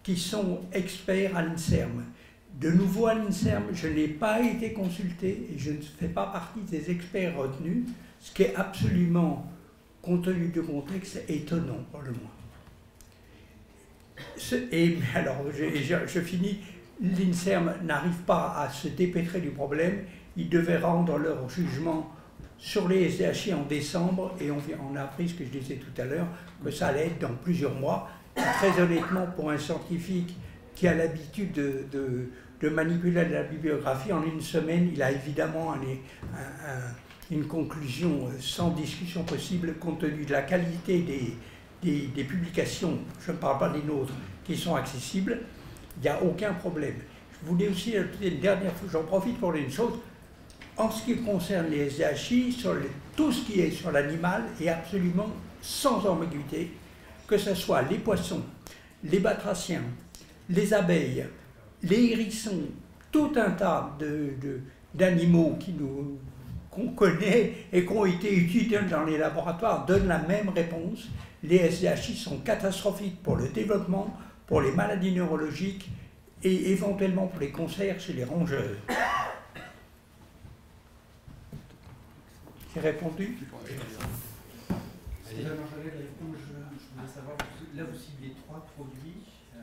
qui sont experts à l'INSERM. De nouveau à l'INSERM, je n'ai pas été consulté et je ne fais pas partie des experts retenus, ce qui est absolument, compte tenu du contexte, étonnant pour le moins et alors, je, finis, l'INSERM n'arrive pas à se dépêtrer du problème. Ils devaient rendre leur jugement sur les SDHI en décembre et on, a appris ce que je disais tout à l'heure, que ça allait être dans plusieurs mois. très honnêtement, pour un scientifique qui a l'habitude de, de, manipuler la bibliographie, en une semaine, il a évidemment une conclusion sans discussion possible compte tenu de la qualité des, des, publications, je ne parle pas des nôtres, qui sont accessibles, il n'y a aucun problème. Je voulais aussi ajouter une dernière fois, j'en profite pour dire une chose, en ce qui concerne les SDHI, sur tout ce qui est sur l'animal est absolument sans ambiguïté, que ce soit les poissons, les batraciens, les abeilles, les hérissons, tout un tas d'animaux qui nous qu'on connaît et qui ont été étudiés dans les laboratoires donnent la même réponse. Les SDHI sont catastrophiques pour le développement, pour les maladies neurologiques et éventuellement pour les cancers chez les rongeurs. J'ai répondu? Je, voulais savoir, là vous ciblez trois produits, euh,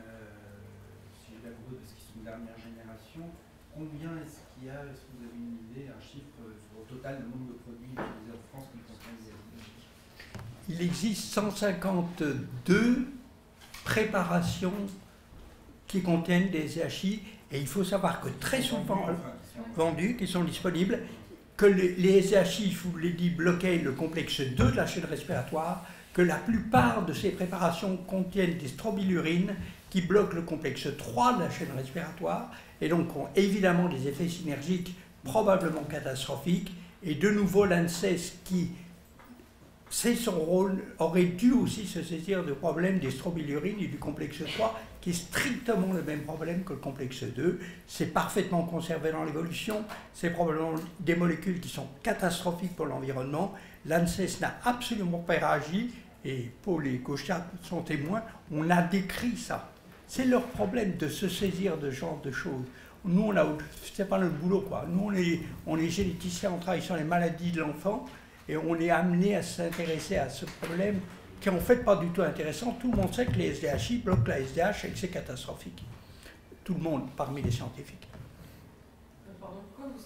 si j'ai bien compris, parce qu'ils sont de dernière génération. Combien est-ce qu'il y a, est-ce que vous avez une idée, un chiffre sur, au total, le nombre de produits utilisés en France? Il existe 152 préparations qui contiennent des EHI et il faut savoir que très souvent vendus, qui sont disponibles, que les SHI, je vous l'ai dit, bloquaient le complexe 2 de la chaîne respiratoire, que la plupart de ces préparations contiennent des strobilurines qui bloquent le complexe 3 de la chaîne respiratoire et donc ont évidemment des effets synergiques probablement catastrophiques. Et de nouveau, l'ANSES qui c'est son rôle, aurait dû aussi se saisir du problème des strobilurines et du complexe 3, qui est strictement le même problème que le complexe 2. C'est parfaitement conservé dans l'évolution, c'est probablement des molécules qui sont catastrophiques pour l'environnement. L'ANSES n'a absolument pas réagi, et Paul et Gauchat sont témoins, on a décrit ça. C'est leur problème de se saisir de ce genre de choses. Nous, on a, c'est pas notre boulot, quoi. Nous, on est, généticiens, on travaille sur les maladies de l'enfant, et on est amené à s'intéresser à ce problème qui est en fait pas du tout intéressant. Tout le monde sait que les SDHI bloquent la SDH et que c'est catastrophique. Tout le monde parmi les scientifiques. Euh, pardon, pourquoi vous,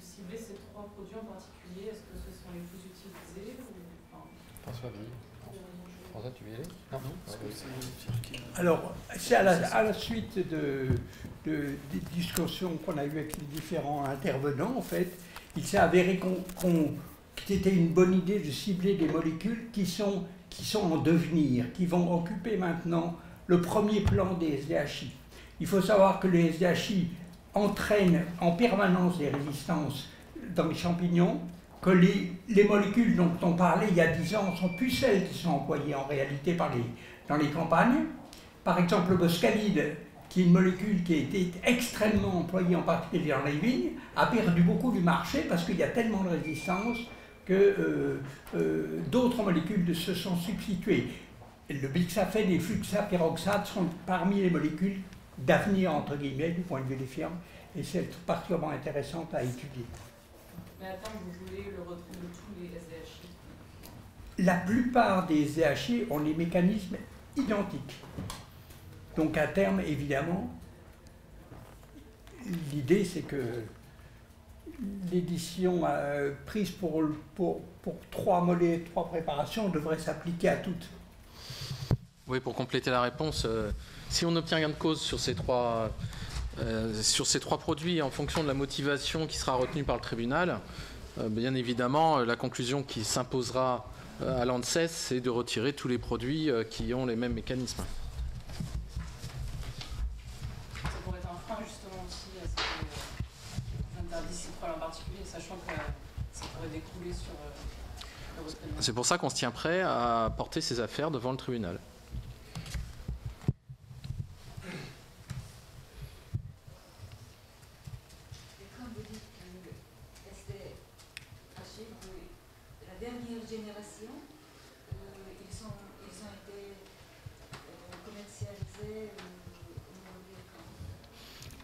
ciblez ces trois produits en particulier? Est-ce que ce sont les plus utilisés François, François, tu veux y aller? Non, Alors, c'est à, la, suite de, des discussions qu'on a eues avec les différents intervenants, en fait, il s'est avéré qu'on c'était une bonne idée de cibler des molécules qui sont, qui sont en devenir, qui vont occuper maintenant le premier plan des SDHI. Il faut savoir que les SDHI entraînent en permanence des résistances dans les champignons, que les, les, molécules dont on parlait il y a 10 ans sont plus celles qui sont employées en réalité dans les campagnes. Par exemple, le boscalide, qui est une molécule qui a été extrêmement employée en particulier dans les vignes, a perdu beaucoup du marché parce qu'il y a tellement de résistance que euh, euh, d'autres molécules se sont substituées. Le bixaphène et le fluxapyroxate sont parmi les molécules d'avenir, entre guillemets, du point de vue des firmes, et c'est particulièrement intéressant à étudier. Mais attends, vous voulez le retrait de tous les SDHI La plupart des SDHI ont des mécanismes identiques. Donc à terme, évidemment, l'idée c'est que l'édition euh, prise pour, trois mollets, trois préparations devrait s'appliquer à toutes. Oui, pour compléter la réponse, euh, si on obtient gain de cause sur ces trois, euh, sur ces trois produits en fonction de la motivation qui sera retenue par le tribunal, bien évidemment, la conclusion qui s'imposera à l'ANSES, c'est de retirer tous les produits qui ont les mêmes mécanismes. C'est pour ça qu'on se tient prêt à porter ces affaires devant le tribunal. la dernière génération, ils, sont, ils ont été commercialisés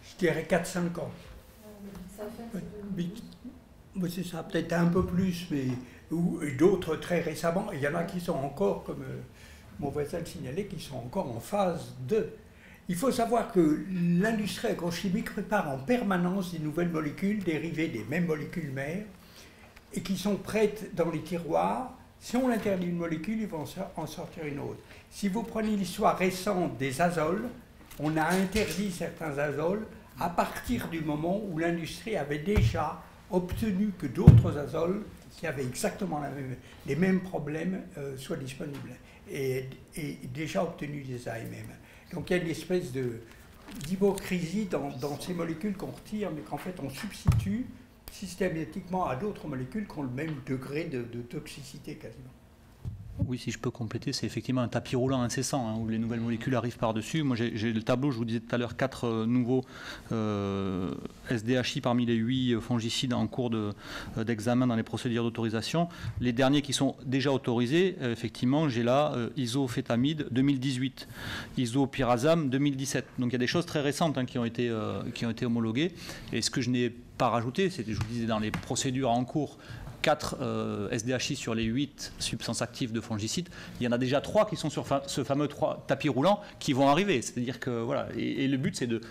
Je dirais 4-5 ans. C'est ça, peut-être un peu plus, mais d'autres très récemment. Il y en a qui sont encore, comme euh, mon voisin le signalait, qui sont encore en phase 2. Il faut savoir que l'industrie agrochimique prépare en permanence des nouvelles molécules dérivées des mêmes molécules mères et qui sont prêtes dans les tiroirs Si on interdit une molécule, il va en sortir une autre. Si vous prenez l'histoire récente des azoles, on a interdit certains azoles à partir du moment où l'industrie avait déjà obtenu que d'autres azoles qui avaient exactement les mêmes problèmes euh, soient disponibles et, déjà obtenu des AMM. Donc il y a une espèce d'hypocrisie dans, ces molécules qu'on retire, mais qu'en fait on substitue systématiquement à d'autres molécules qui ont le même degré de toxicité quasiment. Oui, si je peux compléter, c'est effectivement un tapis roulant incessant hein, où les nouvelles molécules arrivent par-dessus. Moi, j'ai le tableau, je vous disais tout à l'heure, quatre euh, nouveaux euh, SDHI parmi les huit euh, fongicides en cours d'examen dans les procédures d'autorisation. Les derniers qui sont déjà autorisés, effectivement, j'ai là isofétamide 2018, isopyrazam 2017. Donc il y a des choses très récentes hein, qui, ont été, qui ont été homologuées. Et ce que je n'ai pas rajouté, c'était, je vous disais, dans les procédures en cours, 4 euh, SDHI sur les 8 substances actives de fongicides, il y en a déjà 3 qui sont sur ce fameux tapis roulant qui vont arriver. C'est-à-dire que voilà, et, le but c'est de,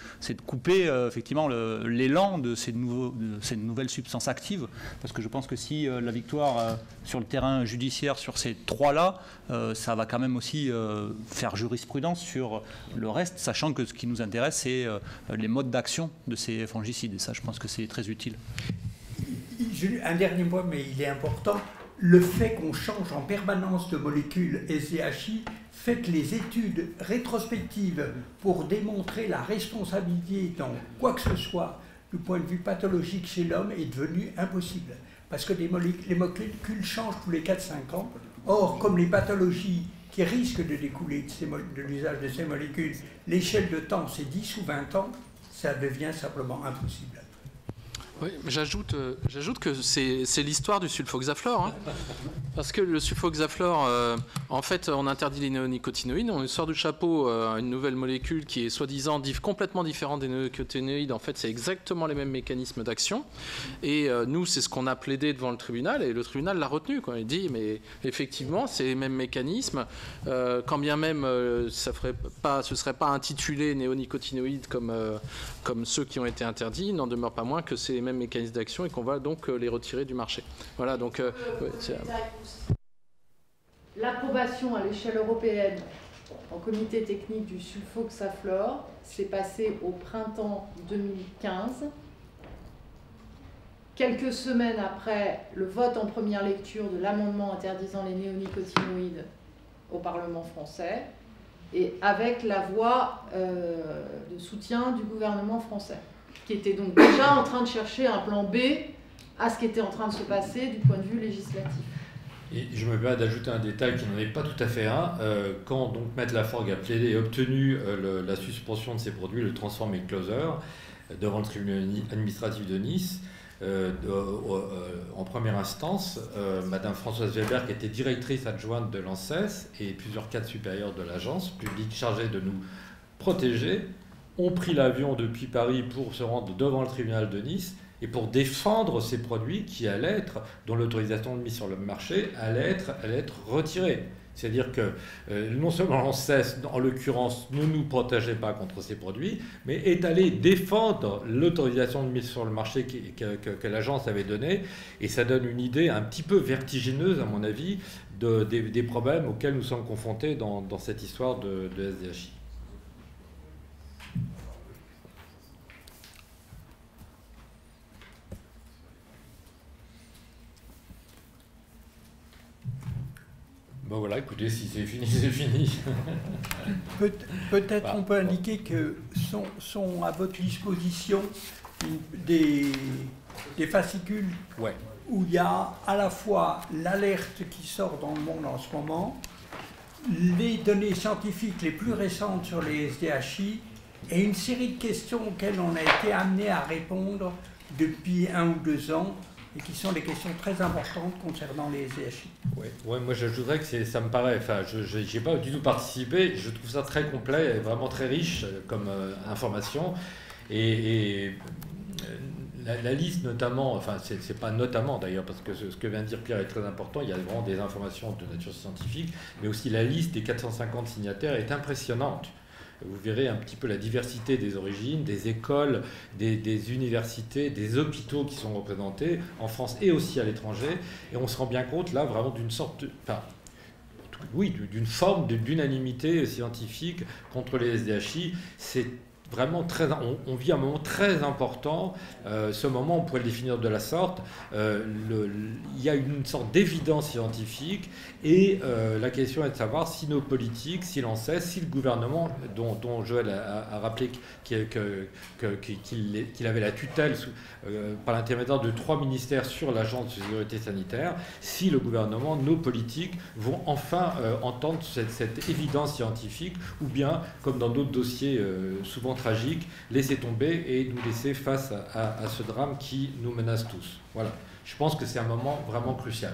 couper euh, effectivement l'élan de, ces nouvelles substances actives, parce que je pense que si euh, la victoire sur le terrain judiciaire sur ces trois-là, ça va quand même aussi faire jurisprudence sur le reste, sachant que ce qui nous intéresse c'est les modes d'action de ces fongicides, et ça je pense que c'est très utile un dernier mot, mais il est important. Le fait qu'on change en permanence de molécules SDHI fait que les études rétrospectives pour démontrer la responsabilité dans quoi que ce soit du point de vue pathologique chez l'homme est devenu impossible. Parce que les molécules changent tous les 4-5 ans. Or, comme les pathologies qui risquent de découler de, de l'usage de ces molécules, l'échelle de temps c'est 10 ou 20 ans, ça devient simplement impossible. Euh, j'ajoute que c'est, l'histoire du sulfoxaflor. Hein. parce que le sulfoxaflor, euh, en fait, on interdit les néonicotinoïdes, on sort du chapeau euh, une nouvelle molécule qui est soi-disant complètement différente des néonicotinoïdes. En fait, c'est exactement les mêmes mécanismes d'action. Et nous, c'est ce qu'on a plaidé devant le tribunal, et le tribunal l'a retenu. Quand il dit, mais effectivement, c'est les mêmes mécanismes. quand bien même, ça ce ne serait pas intitulé néonicotinoïdes comme, comme ceux qui ont été interdits, il n'en demeure pas moins que c'est les mêmes mécanismes d'action et qu'on va donc euh, les retirer du marché. Euh, L'approbation à l'échelle européenne en comité technique du sulfoxaflor s'est passée au printemps 2015. Quelques semaines après le vote en première lecture de l'amendement interdisant les néonicotinoïdes au Parlement français, et avec la voix euh, de soutien du gouvernement français qui était donc déjà en train de chercher un plan B à ce qui était en train de se passer du point de vue législatif. Et je me permets d'ajouter un détail qui n'en est pas tout à fait un. Euh, quand donc Maître Laforgue a plaidé et obtenu euh, la suspension de ces produits, le Transform et Closer, euh, devant le tribunal administratif de Nice, en première instance, Madame Françoise Weber, qui était directrice adjointe de l'ANSES et plusieurs cadres supérieurs de l'agence publique chargée de nous protéger, ont pris l'avion depuis Paris pour se rendre devant le tribunal de Nice et pour défendre ces produits qui allaient être, dont l'autorisation de mise sur le marché allait être, allait être retirée. C'est-à-dire que euh, non seulement l'ANSES, en l'occurrence, ne nous protégeait pas contre ces produits, mais est allé défendre l'autorisation de mise sur le marché que, l'agence avait donnée. Et ça donne une idée un petit peu vertigineuse, à mon avis, de, des, problèmes auxquels nous sommes confrontés dans, cette histoire de, de SDHI. Bon voilà, écoutez, si c'est fini, [LAUGHS] c'est fini. Peut-être bah, on peut indiquer que sont, sont à votre disposition des, des fascicules où il y a à la fois l'alerte qui sort dans le monde en ce moment, les données scientifiques les plus récentes sur les SDHI et une série de questions auxquelles on a été amené à répondre depuis un ou deux ans et qui sont des questions très importantes concernant les SDHI. Oui, ouais, moi j'ajouterais que ça me paraît, enfin je n'ai pas du tout participé, je trouve ça très complet et vraiment très riche euh, comme euh, information. Et, euh, la, liste notamment, enfin c'est pas notamment d'ailleurs, parce que ce, ce, que vient de dire Pierre est très important, il y a vraiment des informations de nature scientifique, mais aussi la liste des 450 signataires est impressionnante. Vous verrez un petit peu la diversité des origines, des écoles, des, universités, des hôpitaux qui sont représentés en France et aussi à l'étranger. Et on se rend bien compte là vraiment d'une sorte... enfin, oui, d'une forme d'unanimité scientifique contre les SDHI. C'est vraiment très. On, vit un moment très important. Euh, ce moment, on pourrait le définir de la sorte. Euh, il y a une sorte d'évidence scientifique et euh, la question est de savoir si nos politiques, si sait, si le gouvernement, dont, Joël a, rappelé qu'il avait la tutelle par l'intermédiaire de trois ministères sur l'agence de sécurité sanitaire, si le gouvernement, nos politiques vont enfin entendre cette, cette, évidence scientifique ou bien, comme dans d'autres dossiers souvent tragique, laisser tomber et nous laisser face à, ce drame qui nous menace tous. Voilà. Je pense que c'est un moment vraiment crucial.